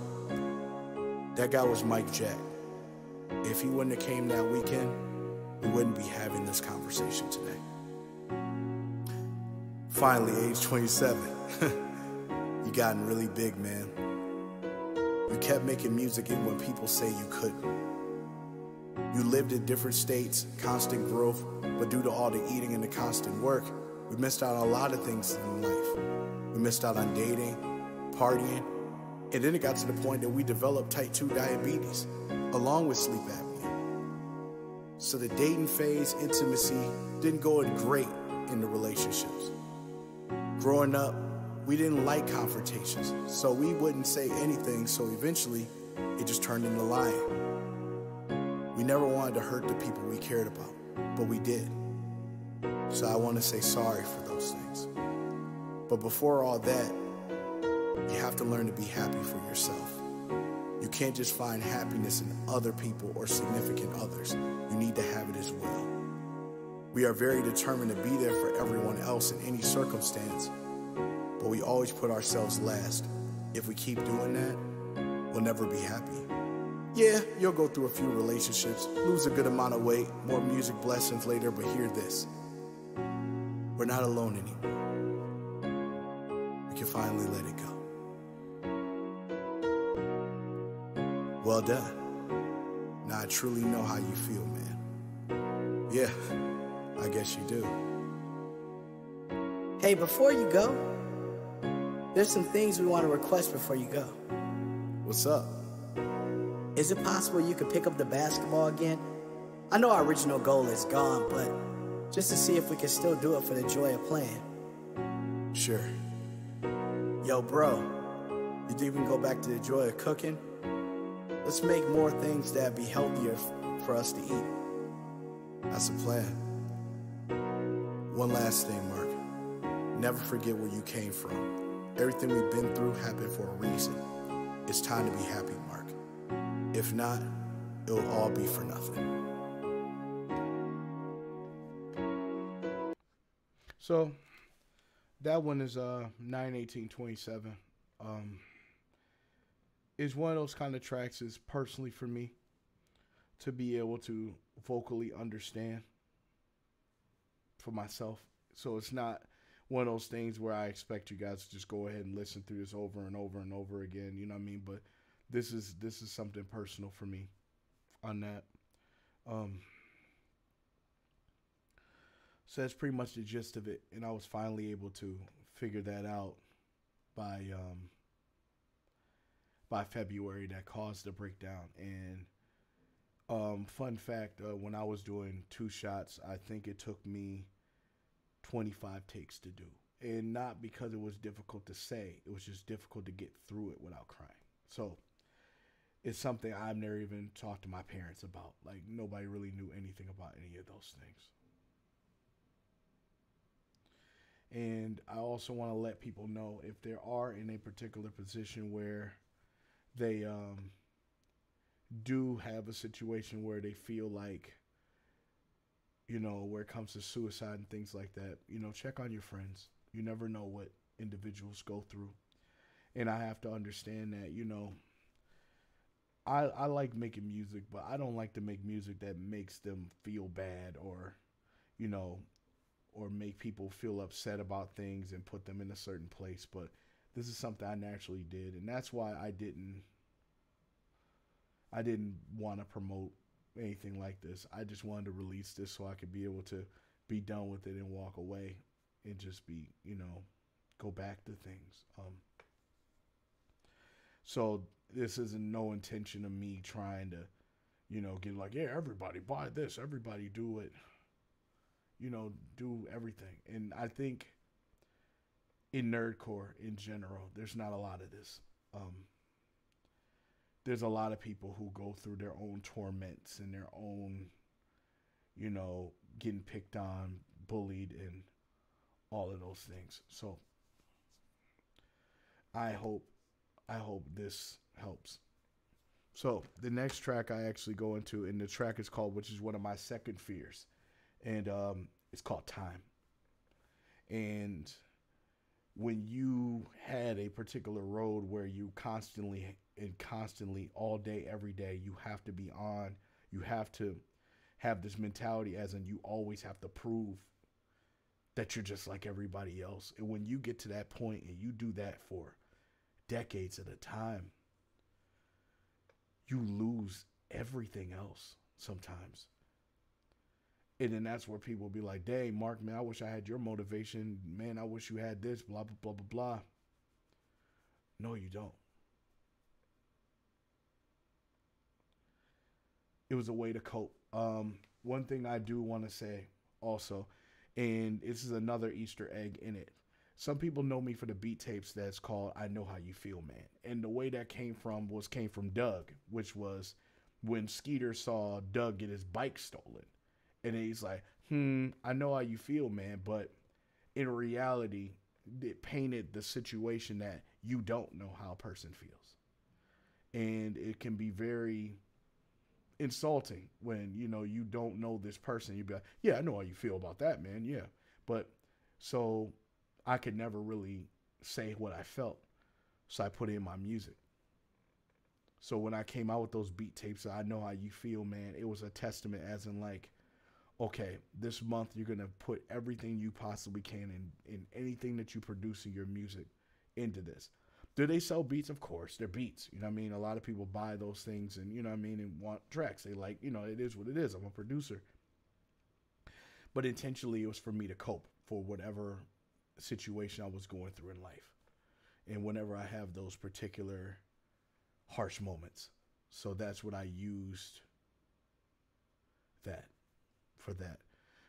That guy was Mike Jack. If he wouldn't have came that weekend, we wouldn't be having this conversation today. Finally, age 27. you gotten really big, man. You kept making music even when people say you couldn't. You lived in different states, constant growth, but due to all the eating and the constant work, we missed out on a lot of things in life. We missed out on dating, partying, and then it got to the point that we developed type 2 diabetes, along with sleep apnea. So the dating phase, intimacy, didn't go in great in the relationships. Growing up, we didn't like confrontations, so we wouldn't say anything, so eventually it just turned into lying. We never wanted to hurt the people we cared about, but we did. So I want to say sorry for those things. But before all that, you have to learn to be happy for yourself. You can't just find happiness in other people or significant others. You need to have it as well. We are very determined to be there for everyone else in any circumstance, but we always put ourselves last. If we keep doing that, we'll never be happy. Yeah, you'll go through a few relationships, lose a good amount of weight, more music blessings later, but hear this. We're not alone anymore. Can finally let it go. Well done. Now I truly know how you feel, man. Yeah, I guess you do. Hey, before you go, there's some things we want to request before you go. What's up? Is it possible you could pick up the basketball again? I know our original goal is gone, but just to see if we can still do it for the joy of playing. Sure. Yo, bro, you can go back to the joy of cooking? Let's make more things that be healthier for us to eat. That's a plan. One last thing, Mark. Never forget where you came from. Everything we've been through happened for a reason. It's time to be happy, Mark. If not, it'll all be for nothing. So that one is uh 91827. Um is one of those kind of tracks is personally for me to be able to vocally understand for myself. So it's not one of those things where I expect you guys to just go ahead and listen through this over and over and over again, you know what I mean? But this is this is something personal for me on that. Um so that's pretty much the gist of it, and I was finally able to figure that out by um, by February that caused the breakdown. And um, fun fact: uh, when I was doing two shots, I think it took me 25 takes to do, and not because it was difficult to say; it was just difficult to get through it without crying. So it's something I've never even talked to my parents about. Like nobody really knew anything about any of those things. And I also want to let people know if they are in a particular position where they um, do have a situation where they feel like, you know, where it comes to suicide and things like that, you know, check on your friends. You never know what individuals go through. And I have to understand that, you know, I, I like making music, but I don't like to make music that makes them feel bad or, you know, or make people feel upset about things and put them in a certain place. But this is something I naturally did, and that's why I didn't. I didn't want to promote anything like this. I just wanted to release this so I could be able to be done with it and walk away, and just be, you know, go back to things. Um, so this isn't no intention of me trying to you know, get like, yeah, everybody buy this, everybody do it, you know, do everything. And I think in nerdcore in general, there's not a lot of this. Um, there's a lot of people who go through their own torments and their own, you know, getting picked on, bullied, and all of those things. So I hope, I hope this helps. So the next track I actually go into, and the track is called, which is one of my second fears, and um, it's called Time. And when you had a particular road where you constantly and constantly all day every day you have to be on you have to have this mentality as in you always have to prove that you're just like everybody else and when you get to that point and you do that for decades at a time you lose everything else sometimes and then that's where people will be like, dang, Mark, man, I wish I had your motivation. Man, I wish you had this, blah, blah, blah, blah, blah. No, you don't. It was a way to cope. Um, one thing I do want to say also, and this is another Easter egg in it. Some people know me for the beat tapes that's called I Know How You Feel, Man. And the way that came from was came from Doug, which was when Skeeter saw Doug get his bike stolen and he's like, hmm, I know how you feel, man, but in reality, it painted the situation that you don't know how a person feels. And it can be very insulting when, you know, you don't know this person. You'd be like, yeah, I know how you feel about that, man. Yeah. But so I could never really say what I felt. So I put in my music. So when I came out with those beat tapes, I know how you feel, man. It was a testament, as in like, okay, this month you're gonna put everything you possibly can in in anything that you produce in your music into this. Do they sell beats? Of course, they're beats. You know what I mean? A lot of people buy those things and you know what I mean and want tracks. They like, you know, it is what it is. I'm a producer. But intentionally it was for me to cope for whatever situation I was going through in life. And whenever I have those particular harsh moments. So that's what I used that for that.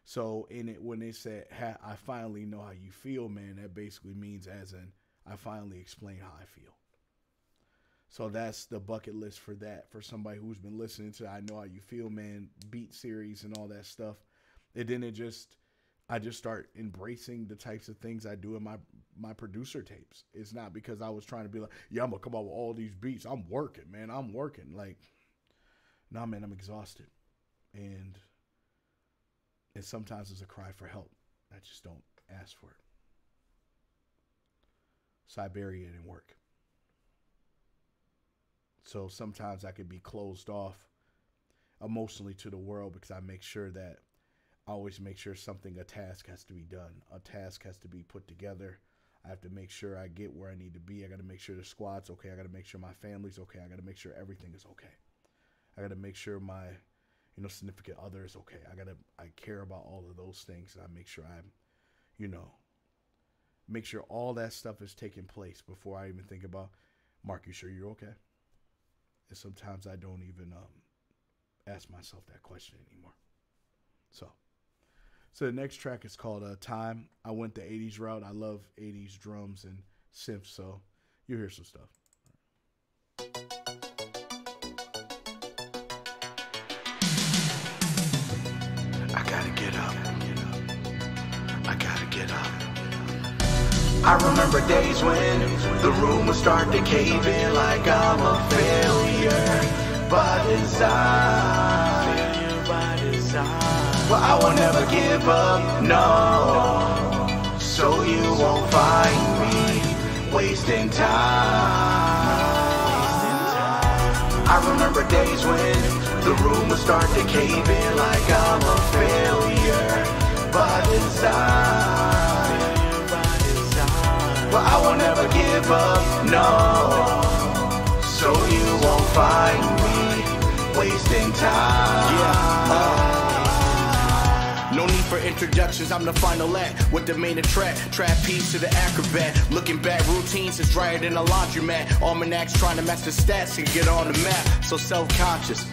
So in it, when they said, "I finally know how you feel," man, that basically means as in I finally explain how I feel. So that's the bucket list for that for somebody who's been listening to I know how you feel, man, beat series and all that stuff. And then it just I just start embracing the types of things I do in my my producer tapes. It's not because I was trying to be like, yeah, I'm gonna come up with all these beats. I'm working, man. I'm working. Like, nah, man, I'm exhausted, and and sometimes it's a cry for help. I just don't ask for it. So I bury it in work. So sometimes I could be closed off emotionally to the world because I make sure that I always make sure something, a task has to be done. A task has to be put together. I have to make sure I get where I need to be. I got to make sure the squad's okay. I got to make sure my family's okay. I got to make sure everything is okay. I got to make sure my you know, significant others. Okay, I gotta, I care about all of those things, and I make sure I'm, you know, make sure all that stuff is taking place before I even think about, Mark, you sure you're okay? And sometimes I don't even um, ask myself that question anymore. So, so the next track is called uh, "Time." I went the '80s route. I love '80s drums and synths, so you hear some stuff. I remember days when the room would start to cave in like I'm a failure by design. Failure by. Well, I will never give up, no. So you won't find me wasting time. I remember days when the room will start to cave in like I'm a failure by design. But I will never give up, no. So you won't find me wasting time. Yeah. No need for introductions, I'm the final act with the main attract. Trapeze to the acrobat. Looking back, routines is drier than a laundromat. Almanacs trying to match the stats to get on the map. So self conscious.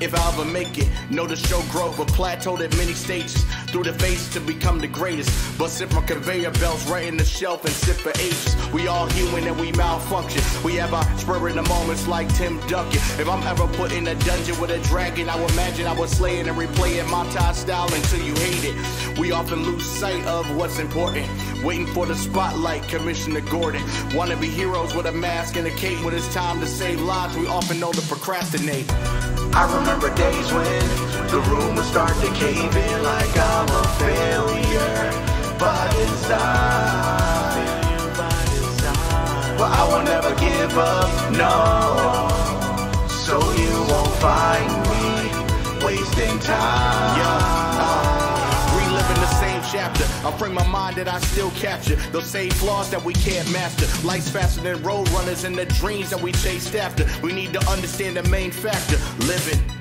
If I ever make it, know the show grow, but plateaued at many stages. Through the face to become the greatest. But sit from conveyor belts right in the shelf and sit for ages. We all human and we malfunction. We have our spur in the moments like Tim Duncan. If I'm ever put in a dungeon with a dragon, I would imagine I would slay it and replay it montage style until you hate it. We often lose sight of what's important. Waiting for the spotlight, Commissioner Gordon. Wanna be heroes with a mask and a cape. When it's time to save lives, we often know to procrastinate. I remember days when the room would start to cave in like I'm a failure by design. But I will never give up, no. So you won't find me wasting time. Reliving the same chapter. I frame my mind that I still capture. Those same flaws that we can't master. Life's faster than road runners and the dreams that we chased after. We need to understand the main factor living.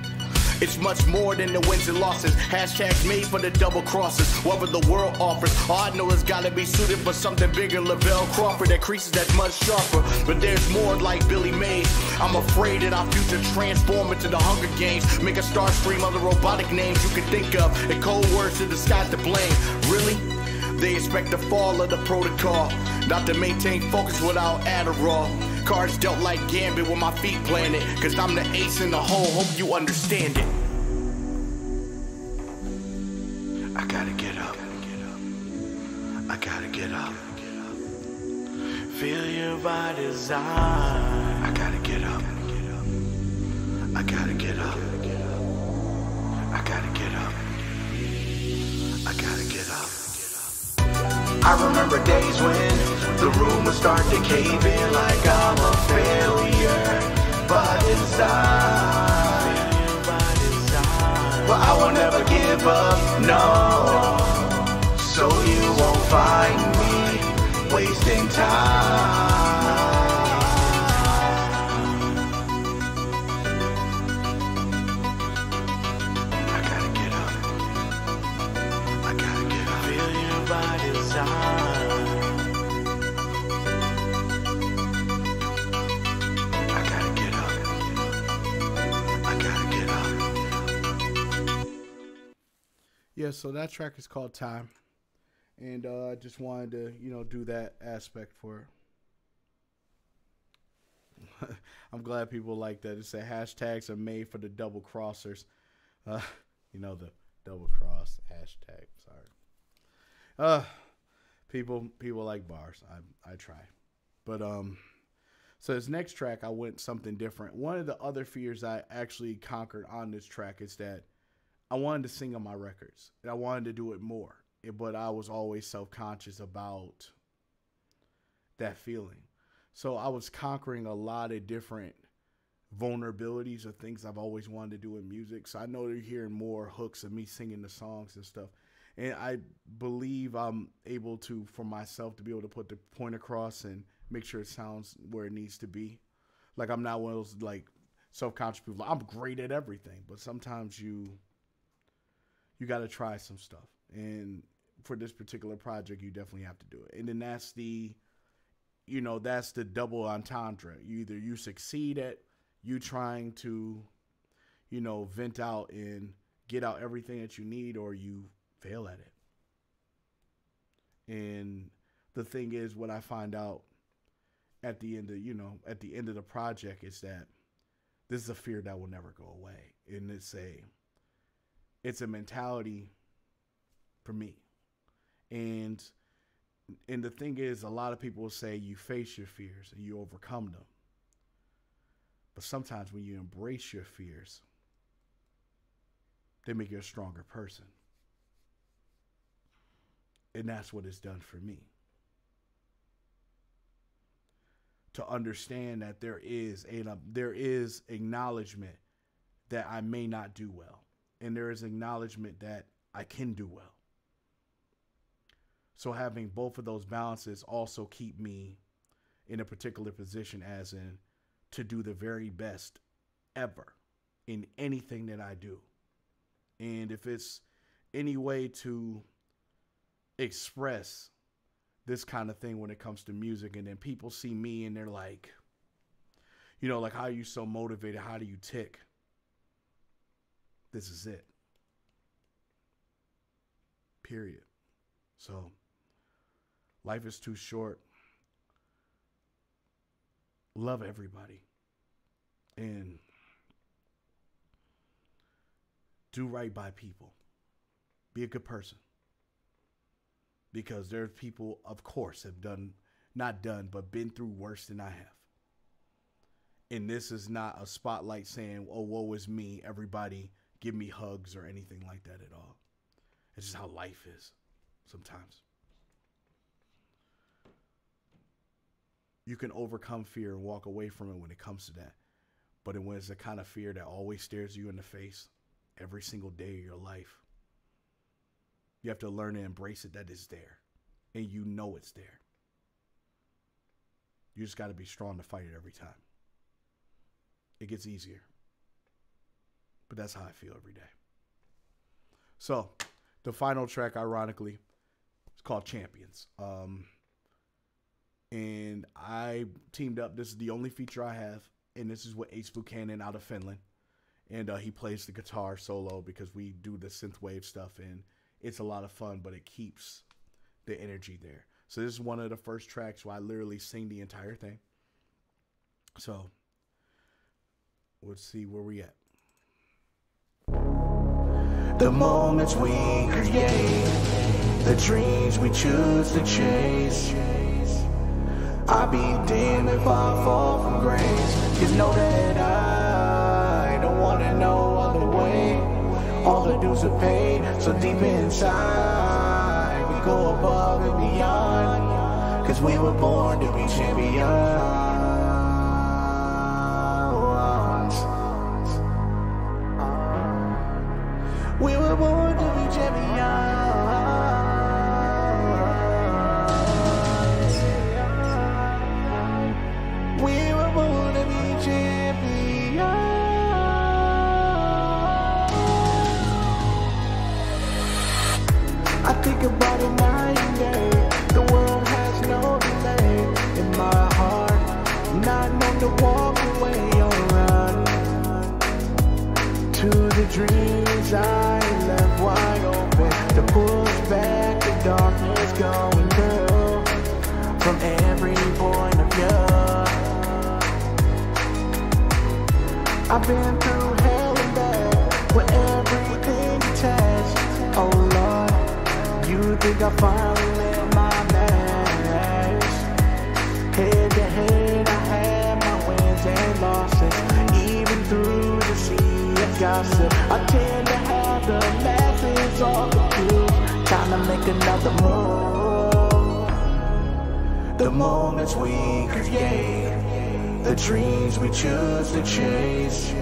It's much more than the wins and losses. Hashtags made for the double crosses. Whatever the world offers, all I know is gotta be suited for something bigger. Lavell Crawford that creases that much sharper. But there's more like Billy Mays. I'm afraid that our future transform into the Hunger Games. Make a star stream of the robotic names you can think of. And cold words to disguise the blame. Really? They expect the fall of the protocol, not to maintain focus without Adderall. Cards dealt like Gambit with my feet planted, cause I'm the ace in the hole, hope you understand it. I gotta get up. I gotta get up. Feel your body's eye. I gotta get up. I gotta get up. I gotta get up. I gotta get up. I remember days when the room would start to cave in like I'm a failure by design. But I will never give up, no. So you won't find me wasting time. Yeah, so that track is called Time. And uh, I just wanted to, you know, do that aspect for. it. I'm glad people like that. It said hashtags are made for the double crossers. Uh, you know the double cross hashtag. Sorry. Uh, people people like bars. I I try, but um, so this next track I went something different. One of the other fears I actually conquered on this track is that I wanted to sing on my records and I wanted to do it more, but I was always self conscious about that feeling. So I was conquering a lot of different vulnerabilities of things I've always wanted to do in music. So I know you're hearing more hooks of me singing the songs and stuff. And I believe I'm able to, for myself, to be able to put the point across and make sure it sounds where it needs to be. Like I'm not one of those like self-conscious people. I'm great at everything, but sometimes you you got to try some stuff. And for this particular project, you definitely have to do it. And then that's the, you know, that's the double entendre. You either you succeed at you trying to, you know, vent out and get out everything that you need, or you fail at it. And the thing is, what I find out at the end of, you know, at the end of the project is that this is a fear that will never go away. And it's a, it's a mentality for me. And and the thing is a lot of people will say you face your fears and you overcome them. But sometimes when you embrace your fears, they make you a stronger person. And that's what it's done for me. To understand that there is a there is acknowledgement that I may not do well and there is acknowledgement that I can do well. So having both of those balances also keep me in a particular position as in to do the very best ever in anything that I do. And if it's any way to express this kind of thing when it comes to music and then people see me and they're like you know like how are you so motivated how do you tick this is it. Period. So, life is too short. Love everybody. And do right by people. Be a good person. Because there's people, of course, have done, not done, but been through worse than I have. And this is not a spotlight saying, oh, woe is me, everybody give me hugs or anything like that at all. It's just how life is sometimes. You can overcome fear and walk away from it when it comes to that. But when it's the kind of fear that always stares you in the face every single day of your life, you have to learn to embrace it that it's there. And you know it's there. You just got to be strong to fight it every time. It gets easier. But that's how I feel every day. So, the final track, ironically, is called Champions. Um, and I teamed up. This is the only feature I have, and this is with Ace Buchanan out of Finland. And uh, he plays the guitar solo because we do the synthwave stuff, and it's a lot of fun, but it keeps the energy there. So this is one of the first tracks where I literally sing the entire thing. So let's see where we at. The moments we create, the dreams we choose to chase. I'd be damned if I fall from grace. Cause know that I don't wanna know other way. All the dues are paid, so deep inside, we go above and beyond. Cause we were born to be champions. I finally met my match? Head to head, I had my wins and losses, even through the sea of gossip. I tend to have the masses all confused, trying to make another move. The moments we create, the dreams we choose to chase.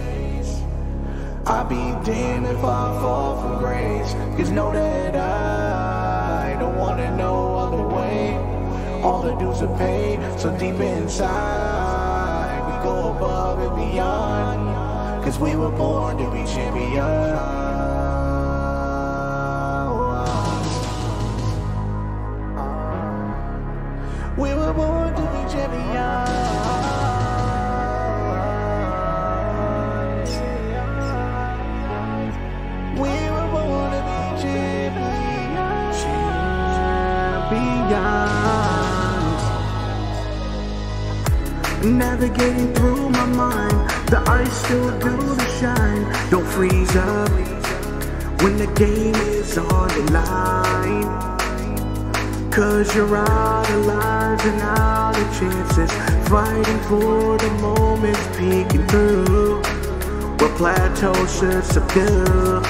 I'd be damned if I fall from grace. Cause know that I don't wanna know other way. All the dues are paid, so deep inside, we go above and beyond. Cause we were born to be champions. You're out of lives and out of chances. Fighting for the moments, peeking through. What plateau should subdue.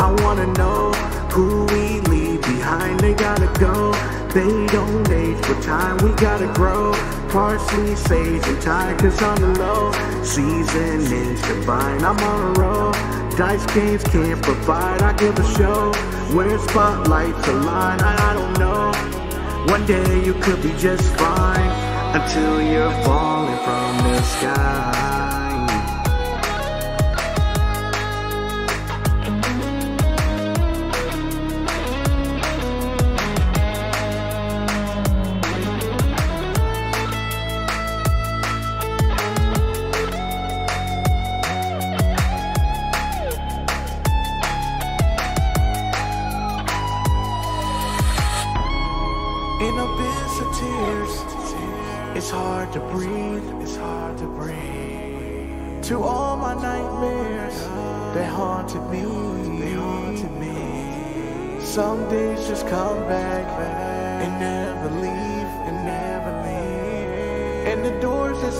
I wanna know who we leave behind. They gotta go. They don't age for time. We gotta grow. Parsley, sage, and thyme. Cause on the low, seasonings combine. I'm on a roll. Dice games can't provide. I give a show where spotlights align. I, I don't know. One day you could be just fine until you're falling from the sky.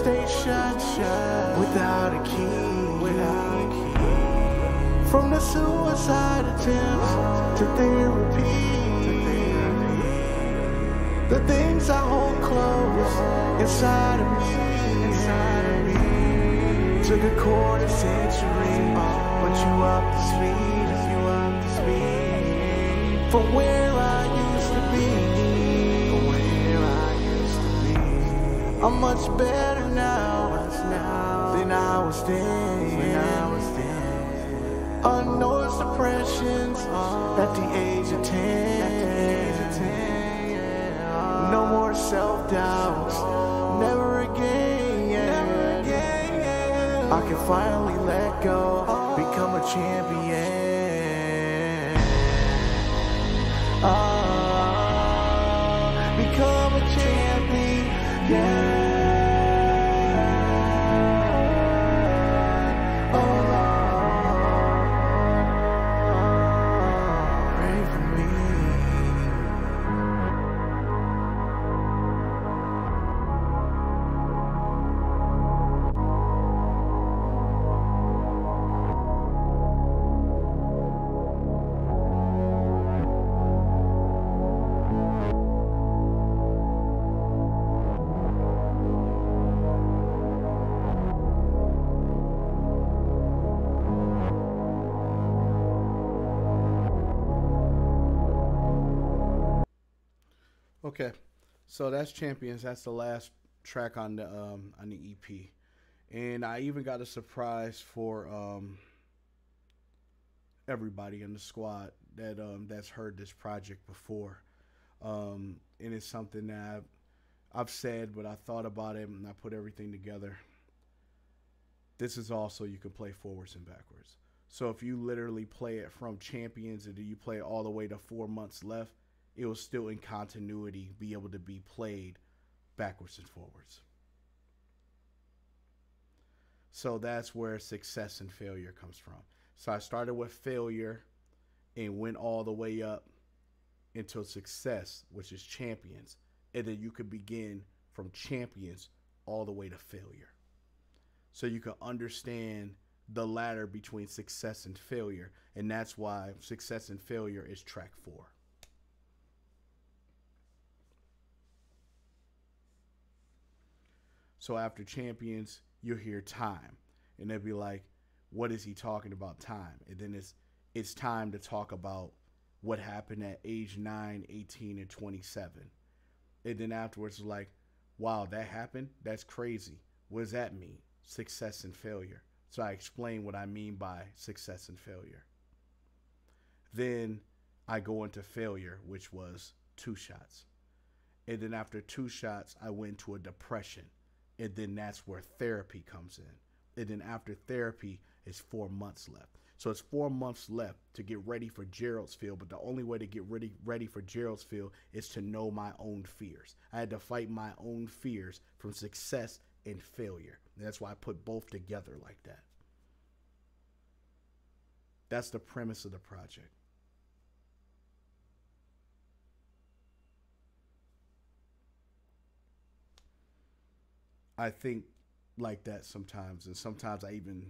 Stay shut, shut without a key, without a key. From the suicide attempts to therapy. The things I hold close inside of me, inside of me. Took a quarter century, but you up to speed, you up to speed. From where I used to be, I'm much better now, than I was then. When I was then. Unnoticed depressions at the age of ten. At the age of ten. No more self doubts. Never again. Never again. I can finally let go. Become a champion. Champion. So that's Champions. That's the last track on the um on the EP, and I even got a surprise for um everybody in the squad that um that's heard this project before, um and it's something that I've, I've said, but I thought about it and I put everything together. This is also you can play forwards and backwards. So if you literally play it from Champions and then you play all the way to four months left, it will still in continuity be able to be played backwards and forwards. So that's where success and failure comes from. So I started with failure and went all the way up until success, which is champions. And then you could begin from champions all the way to failure. So you can understand the ladder between success and failure. And that's why success and failure is track four. So after champions, you'll hear time. And they'll be like, what is he talking about time? And then it's it's time to talk about what happened at age 9, 18, and 27. And then afterwards, it's like, wow, that happened? That's crazy. What does that mean? Success and failure. So I explain what I mean by success and failure. Then I go into failure, which was two shots. And then after two shots, I went to a depression. And then that's where therapy comes in. And then after therapy, it's four months left. So it's four months left to get ready for Gerald's Field. But the only way to get ready ready for Gerald's Field is to know my own fears. I had to fight my own fears from success and failure. And that's why I put both together like that. That's the premise of the project. I think like that sometimes, and sometimes I even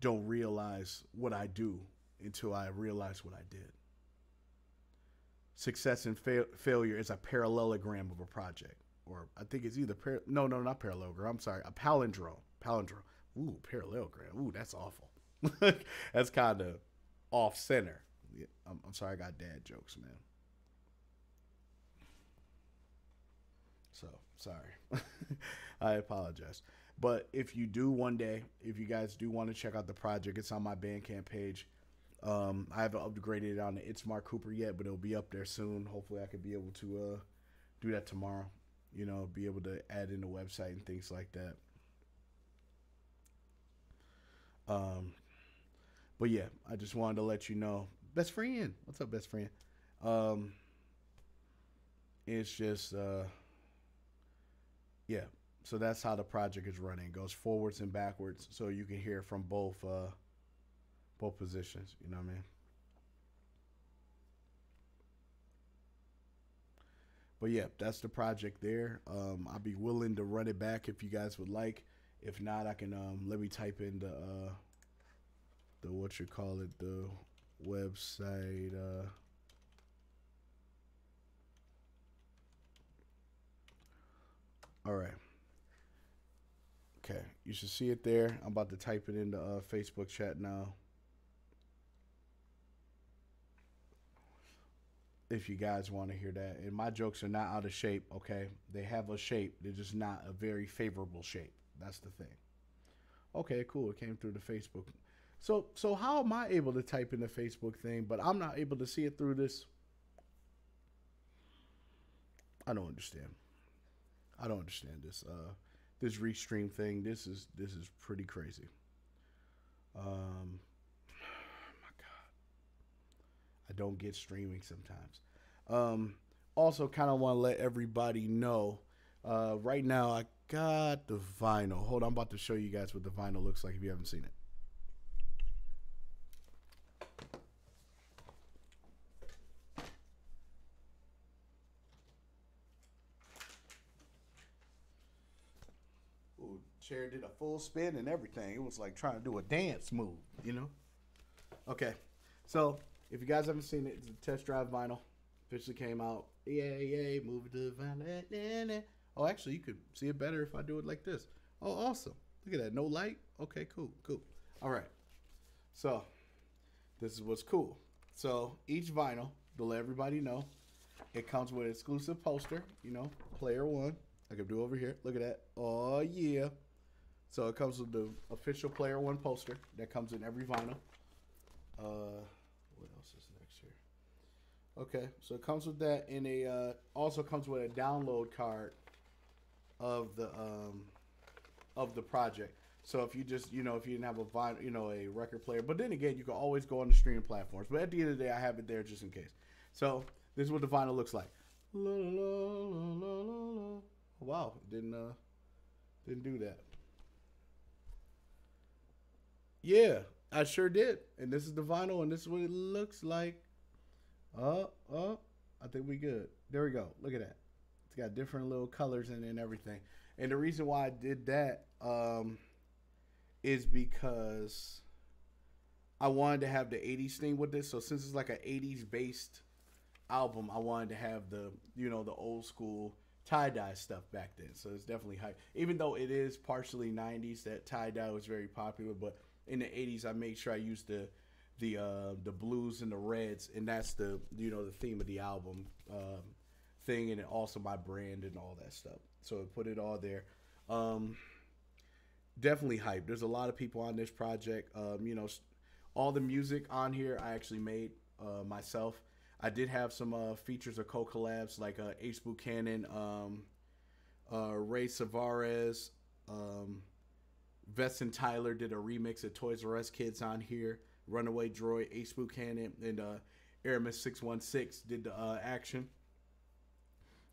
don't realize what I do until I realize what I did. Success and fa- failure is a parallelogram of a project, or I think it's either par- no, no, not parallelogram. I'm sorry, a palindrome. Palindrome. Ooh, parallelogram. Ooh, that's awful. that's kind of off center. Yeah, I'm, I'm sorry, I got dad jokes, man. So sorry. I apologize. But if you do one day, if you guys do want to check out the project, it's on my Bandcamp page. Um, I haven't upgraded it on the It's Mark Cooper yet, but it'll be up there soon. Hopefully, I could be able to uh, do that tomorrow. You know, be able to add in the website and things like that. Um, but yeah, I just wanted to let you know, best friend. What's up, best friend? Um, it's just uh, yeah, so that's how the project is running. It goes forwards and backwards, so you can hear from both uh, both positions. You know what I mean? But yeah, that's the project there. Um, I'll be willing to run it back if you guys would like. If not, I can um, let me type in the uh, the what you call it the website. Uh, all right. Okay, you should see it there. I'm about to type it in the uh, Facebook chat now. If you guys want to hear that, and my jokes are not out of shape. Okay, they have a shape. They're just not a very favorable shape. That's the thing. Okay, cool. It came through the Facebook. So, so how am I able to type in the Facebook thing, but I'm not able to see it through this? I don't understand. I don't understand this. Uh, this restream thing. This is this is pretty crazy. Um, my God, I don't get streaming sometimes. Um, also, kind of want to let everybody know. Uh, right now, I got the vinyl. Hold on, I'm about to show you guys what the vinyl looks like if you haven't seen it. Chair did a full spin and everything. It was like trying to do a dance move, you know? Okay, so if you guys haven't seen it, it's a test drive vinyl. Officially came out. Yay, yay, move it to the vinyl. Oh, actually, you could see it better if I do it like this. Oh, awesome. Look at that. No light? Okay, cool, cool. All right. So, this is what's cool. So, each vinyl, to let everybody know, it comes with an exclusive poster, you know, player one. I can do over here. Look at that. Oh, yeah. So, it comes with the official player one poster that comes in every vinyl. Uh, what else is next here? Okay, so it comes with that, and a uh, also comes with a download card of the um of the project. So if you just you know if you didn't have a vinyl, you know a record player, but then again you can always go on the streaming platforms. But at the end of the day, I have it there just in case. So this is what the vinyl looks like. La, la, la. Wow, didn't uh didn't do that. Yeah, I sure did. And this is the vinyl, and this is what it looks like. Oh, oh, I think we good. There we go. Look at that. It's got different little colors in it and everything. And the reason why I did that um, is because I wanted to have the 80s thing with this. So since it's like an 80s based album, I wanted to have the, you know, the old school tie dye stuff back then. So it's definitely hype. Even though it is partially 90s, that tie dye was very popular, but in the 80s I made sure I used the the uh the blues and the reds and that's the you know the theme of the album um thing and also my brand and all that stuff. So I put it all there. Um definitely hype there's a lot of people on this project. Um you know all the music on here i actually made uh myself. I did have some uh features or co-collabs like uh ace buchanan um uh ray Savares, um Veston Tyler did a remix of Toys R Us Kids on here. Runaway Droid, Ace Buchanan, and uh, Aramis Six One Six did the uh, action.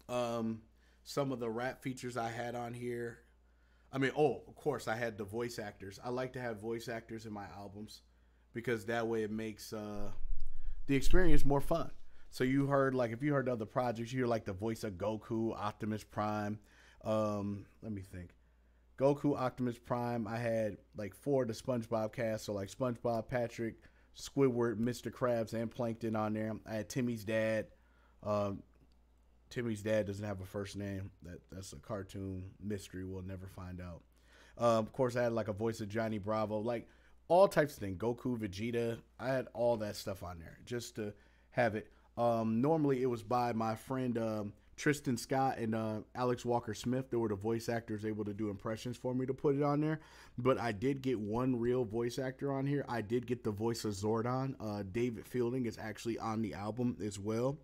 Um, some of the rap features I had on here. I mean, oh, of course, I had the voice actors. I like to have voice actors in my albums because that way it makes uh, the experience more fun. So you heard like if you heard other projects, you hear like the voice of Goku, Optimus Prime. Um, let me think. Goku, Optimus Prime. I had like four of the SpongeBob cast, so like SpongeBob, Patrick, Squidward, Mr. Krabs, and Plankton on there. I had Timmy's dad. Um, Timmy's dad doesn't have a first name. That that's a cartoon mystery. We'll never find out. Um, of course, I had like a voice of Johnny Bravo, like all types of things. Goku, Vegeta. I had all that stuff on there just to have it. Um, normally, it was by my friend um, Tristan Scott and uh, Alex Walker Smith. They were the voice actors able to do impressions for me to put it on there. But I did get one real voice actor on here. I did get the voice of Zordon. Uh, David Fielding is actually on the album as well.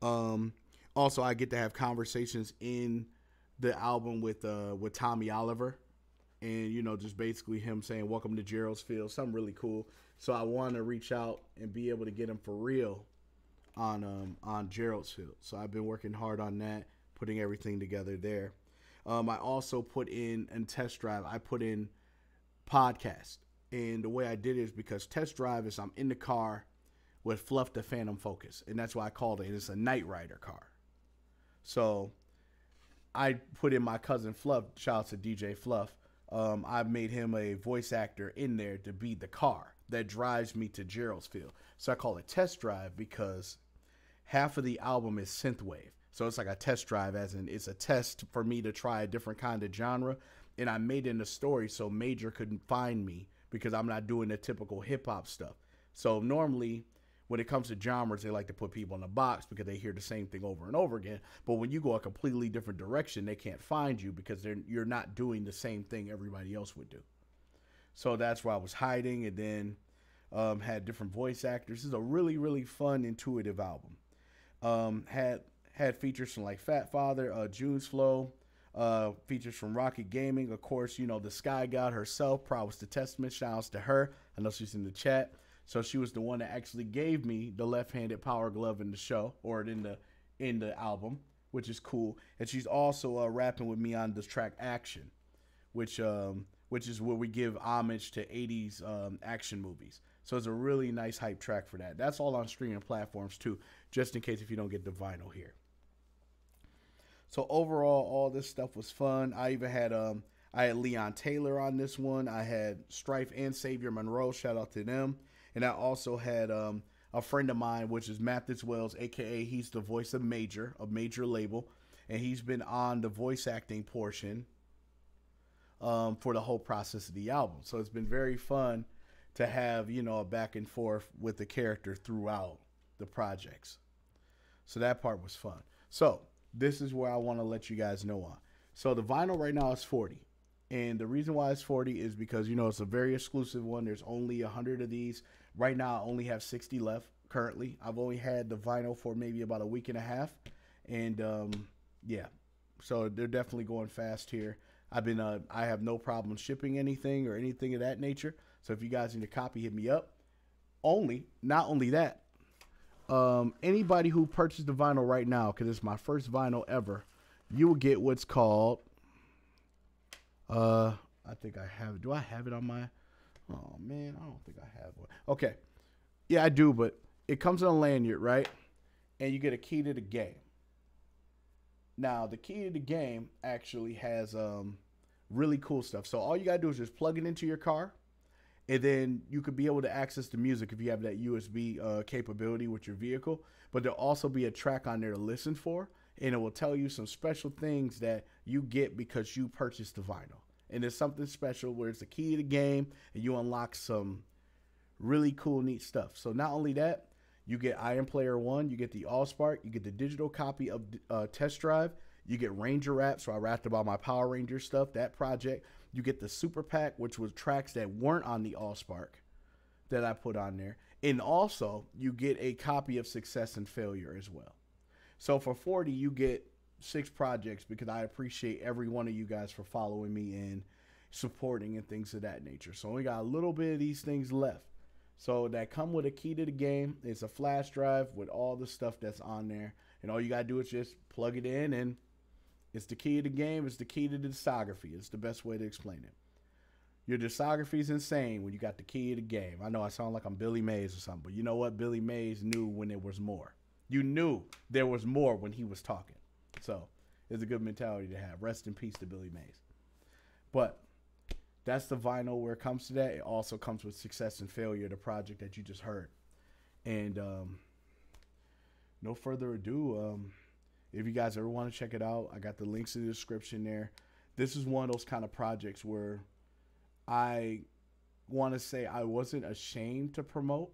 Um, also, I get to have conversations in the album with uh, with Tommy Oliver, and you know, just basically him saying "Welcome to Gerald's Field," something really cool. So I want to reach out and be able to get him for real on um on Gerald's Field. So I've been working hard on that, putting everything together there. Um, I also put in and test drive. I put in podcast, and the way I did it is because test drive is I'm in the car with Fluff the Phantom Focus, and that's why I called it. It's a Knight Rider car. So I put in my cousin Fluff. Shout out to DJ Fluff. Um, I made him a voice actor in there to be the car that drives me to Gerald's Field. So I call it test drive because half of the album is synthwave. So it's like a test drive, as in it's a test for me to try a different kind of genre. And I made it in a story so Major couldn't find me because I'm not doing the typical hip hop stuff. So normally when it comes to genres, they like to put people in a box because they hear the same thing over and over again. But when you go a completely different direction, they can't find you because you're not doing the same thing everybody else would do. So that's why I was hiding, and then um, had different voice actors. This is a really really fun, intuitive album. Um, had had features from like Fat Father, uh, June's Flow, uh, features from Rocket Gaming, of course. You know the Sky God herself, Prowess the Testament. Shouts to her. I know she's in the chat. So she was the one that actually gave me the left-handed power glove in the show or in the in the album, which is cool. And she's also uh, rapping with me on this track "Action," which um, which is where we give homage to '80s um, action movies. So it's a really nice hype track for that. That's all on streaming platforms too, just in case if you don't get the vinyl here. So overall, all this stuff was fun. I even had um I had Leon Taylor on this one. I had Strife and Savior Monroe. Shout out to them. And I also had um, a friend of mine, which is Mathis Wells, aka he's the voice of Major, a major label, and he's been on the voice acting portion um, for the whole process of the album. So it's been very fun to have you know a back and forth with the character throughout the projects. So that part was fun. So this is where I want to let you guys know on. So the vinyl right now is 40. And the reason why it's 40 is because, you know, it's a very exclusive one. There's only 100 of these. Right now, I only have 60 left currently. I've only had the vinyl for maybe about a week and a half. And um, yeah, so they're definitely going fast here. I've been, uh, I have no problem shipping anything or anything of that nature. So if you guys need a copy, hit me up. Only, not only that, um, anybody who purchased the vinyl right now, because it's my first vinyl ever, you will get what's called, uh, I think I have. Do I have it on my? Oh man, I don't think I have one. Okay, yeah, I do, but it comes on a lanyard, right? And you get a key to the game. Now, the key to the game actually has um, really cool stuff. So all you gotta do is just plug it into your car, and then you could be able to access the music if you have that USB uh, capability with your vehicle. But there'll also be a track on there to listen for, and it will tell you some special things that you get because you purchased the vinyl and it's something special where it's the key to the game and you unlock some really cool, neat stuff. So not only that, you get Iron Player One, you get the AllSpark, you get the digital copy of uh, Test Drive, you get Ranger Rap. So I rapped about my Power Ranger stuff, that project. You get the Super Pack, which was tracks that weren't on the AllSpark that I put on there, and also you get a copy of Success and Failure as well. So for 40, you get six projects because I appreciate every one of you guys for following me and supporting and things of that nature. So we got a little bit of these things left. So that come with a key to the game. It's a flash drive with all the stuff that's on there. And all you gotta do is just plug it in and it's the key to the game, it's the key to the discography. It's the best way to explain it. Your discography is insane when you got the key to the game. I know I sound like I'm Billy Mays or something, but you know what? Billy Mays knew when there was more. You knew there was more when he was talking. So it's a good mentality to have. Rest in peace to Billy Mays. But that's the vinyl where it comes to that. It also comes with success and failure, the project that you just heard. And um, no further ado, um, if you guys ever want to check it out, I got the links in the description there. This is one of those kind of projects where I want to say I wasn't ashamed to promote,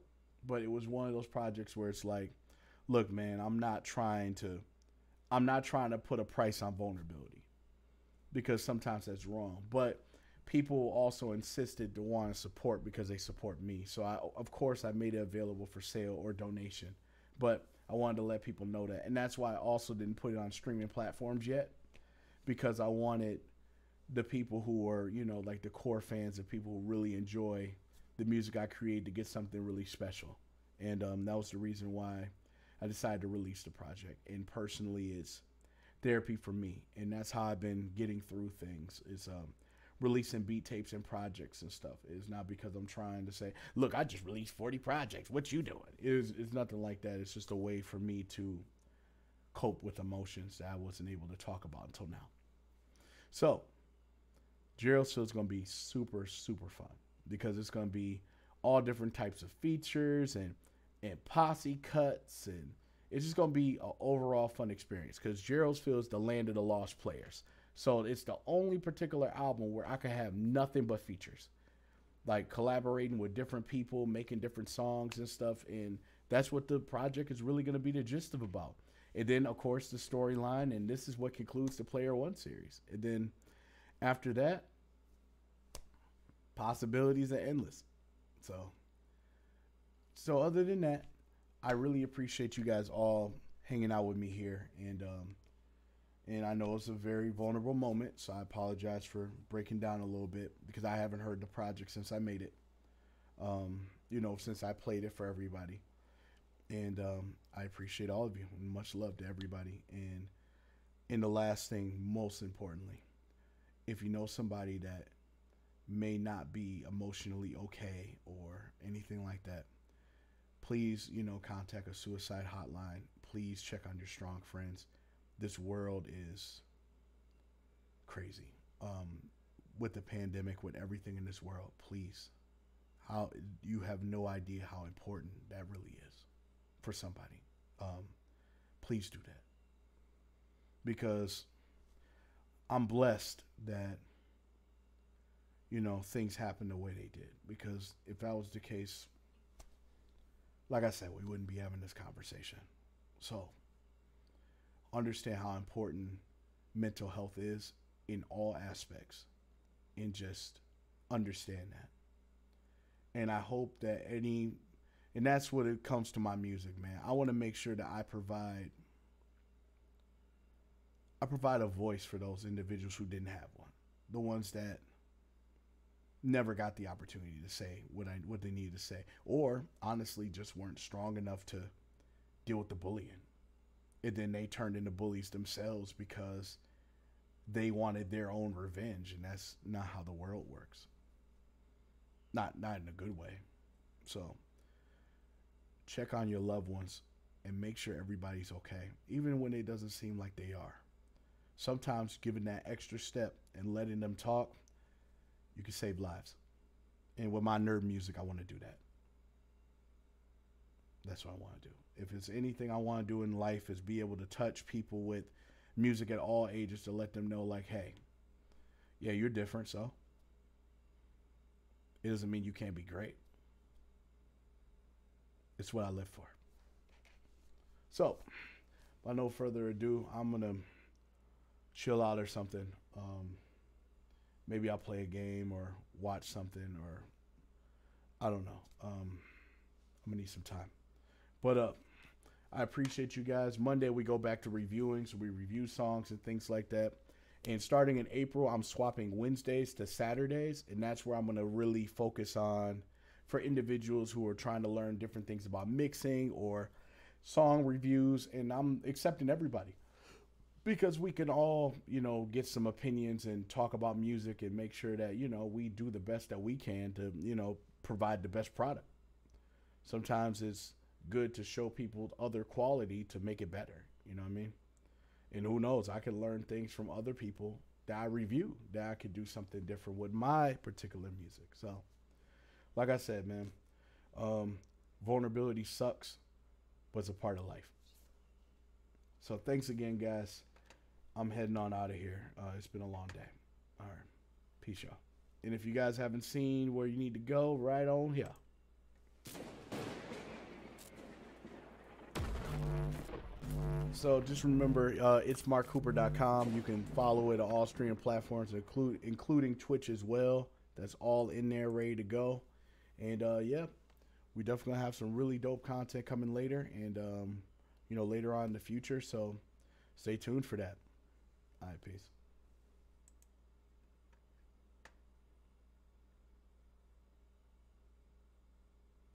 but it was one of those projects where it's like, look, man, I'm not trying to I'm not trying to put a price on vulnerability because sometimes that's wrong. But people also insisted to want to support because they support me. So I, of course, I made it available for sale or donation. But I wanted to let people know that, and that's why I also didn't put it on streaming platforms yet because I wanted the people who are, you know, like the core fans of people who really enjoy the music I create to get something really special. And um, that was the reason why I decided to release the project. And personally, it's therapy for me, and that's how I've been getting through things. Is um, releasing beat tapes and projects and stuff. It's not because I'm trying to say, look, I just released 40 projects. What you doing? It's, it's nothing like that. It's just a way for me to cope with emotions that I wasn't able to talk about until now. So, Gerald Show is going to be super, super fun because it's going to be all different types of features and and posse cuts and it's just going to be an overall fun experience because Gerald's Field is the land of the lost players. So it's the only particular album where I could have nothing but features, like collaborating with different people, making different songs and stuff. And that's what the project is really going to be the gist of about. And then, of course, the storyline, and this is what concludes the Player One series. And then after that, possibilities are endless. So, so other than that, I really appreciate you guys all hanging out with me here, and um, and I know it's a very vulnerable moment, so I apologize for breaking down a little bit because I haven't heard the project since I made it. Um, you know, since I played it for everybody, and um, I appreciate all of you. Much love to everybody, and and the last thing, most importantly, if you know somebody that may not be emotionally okay or anything like that, please, you know, contact a suicide hotline. Please check on your strong friends. This world is crazy. Um, with the pandemic, with everything in this world, please, how you have no idea how important that really is for somebody. Um, please do that because I'm blessed that you know things happen the way they did. Because if that was the case, like I said, we wouldn't be having this conversation. So understand how important mental health is in all aspects, and just understand that. And I hope that any and that's what it comes to my music, man. I want to make sure that I provide I provide a voice for those individuals who didn't have one. The ones that never got the opportunity to say what I what they needed to say or honestly just weren't strong enough to deal with the bullying. And then they turned into bullies themselves because they wanted their own revenge and that's not how the world works. Not not in a good way. So check on your loved ones and make sure everybody's okay, even when it doesn't seem like they are. Sometimes giving that extra step and letting them talk, you can save lives. And with my nerd music, I want to do that. That's what I want to do. If it's anything I want to do in life is be able to touch people with music at all ages to let them know like, hey, yeah, you're different, so it doesn't mean you can't be great. It's what I live for. So, by no further ado, I'm gonna chill out or something. Um, maybe I'll play a game or watch something or I don't know. Um, I'm gonna need some time. But uh, I appreciate you guys. Monday we go back to reviewing, so we review songs and things like that. And starting in April, I'm swapping Wednesdays to Saturdays, and that's where I'm gonna really focus on for individuals who are trying to learn different things about mixing or song reviews and I'm accepting everybody because we can all, you know, get some opinions and talk about music and make sure that, you know, we do the best that we can to, you know, provide the best product. Sometimes it's good to show people other quality to make it better, you know what I mean? And who knows, I could learn things from other people that I review that I could do something different with my particular music. So, like I said, man, um, vulnerability sucks, but it's a part of life. So thanks again, guys. I'm heading on out of here. Uh, it's been a long day. All right. Peace, y'all. And if you guys haven't seen where you need to go, right on here. So just remember, uh, it's markcooper.com. You can follow it on all streaming platforms, include, including Twitch as well. That's all in there, ready to go. And uh, yeah, we definitely gonna have some really dope content coming later, and um, you know later on in the future. So stay tuned for that. All right, peace.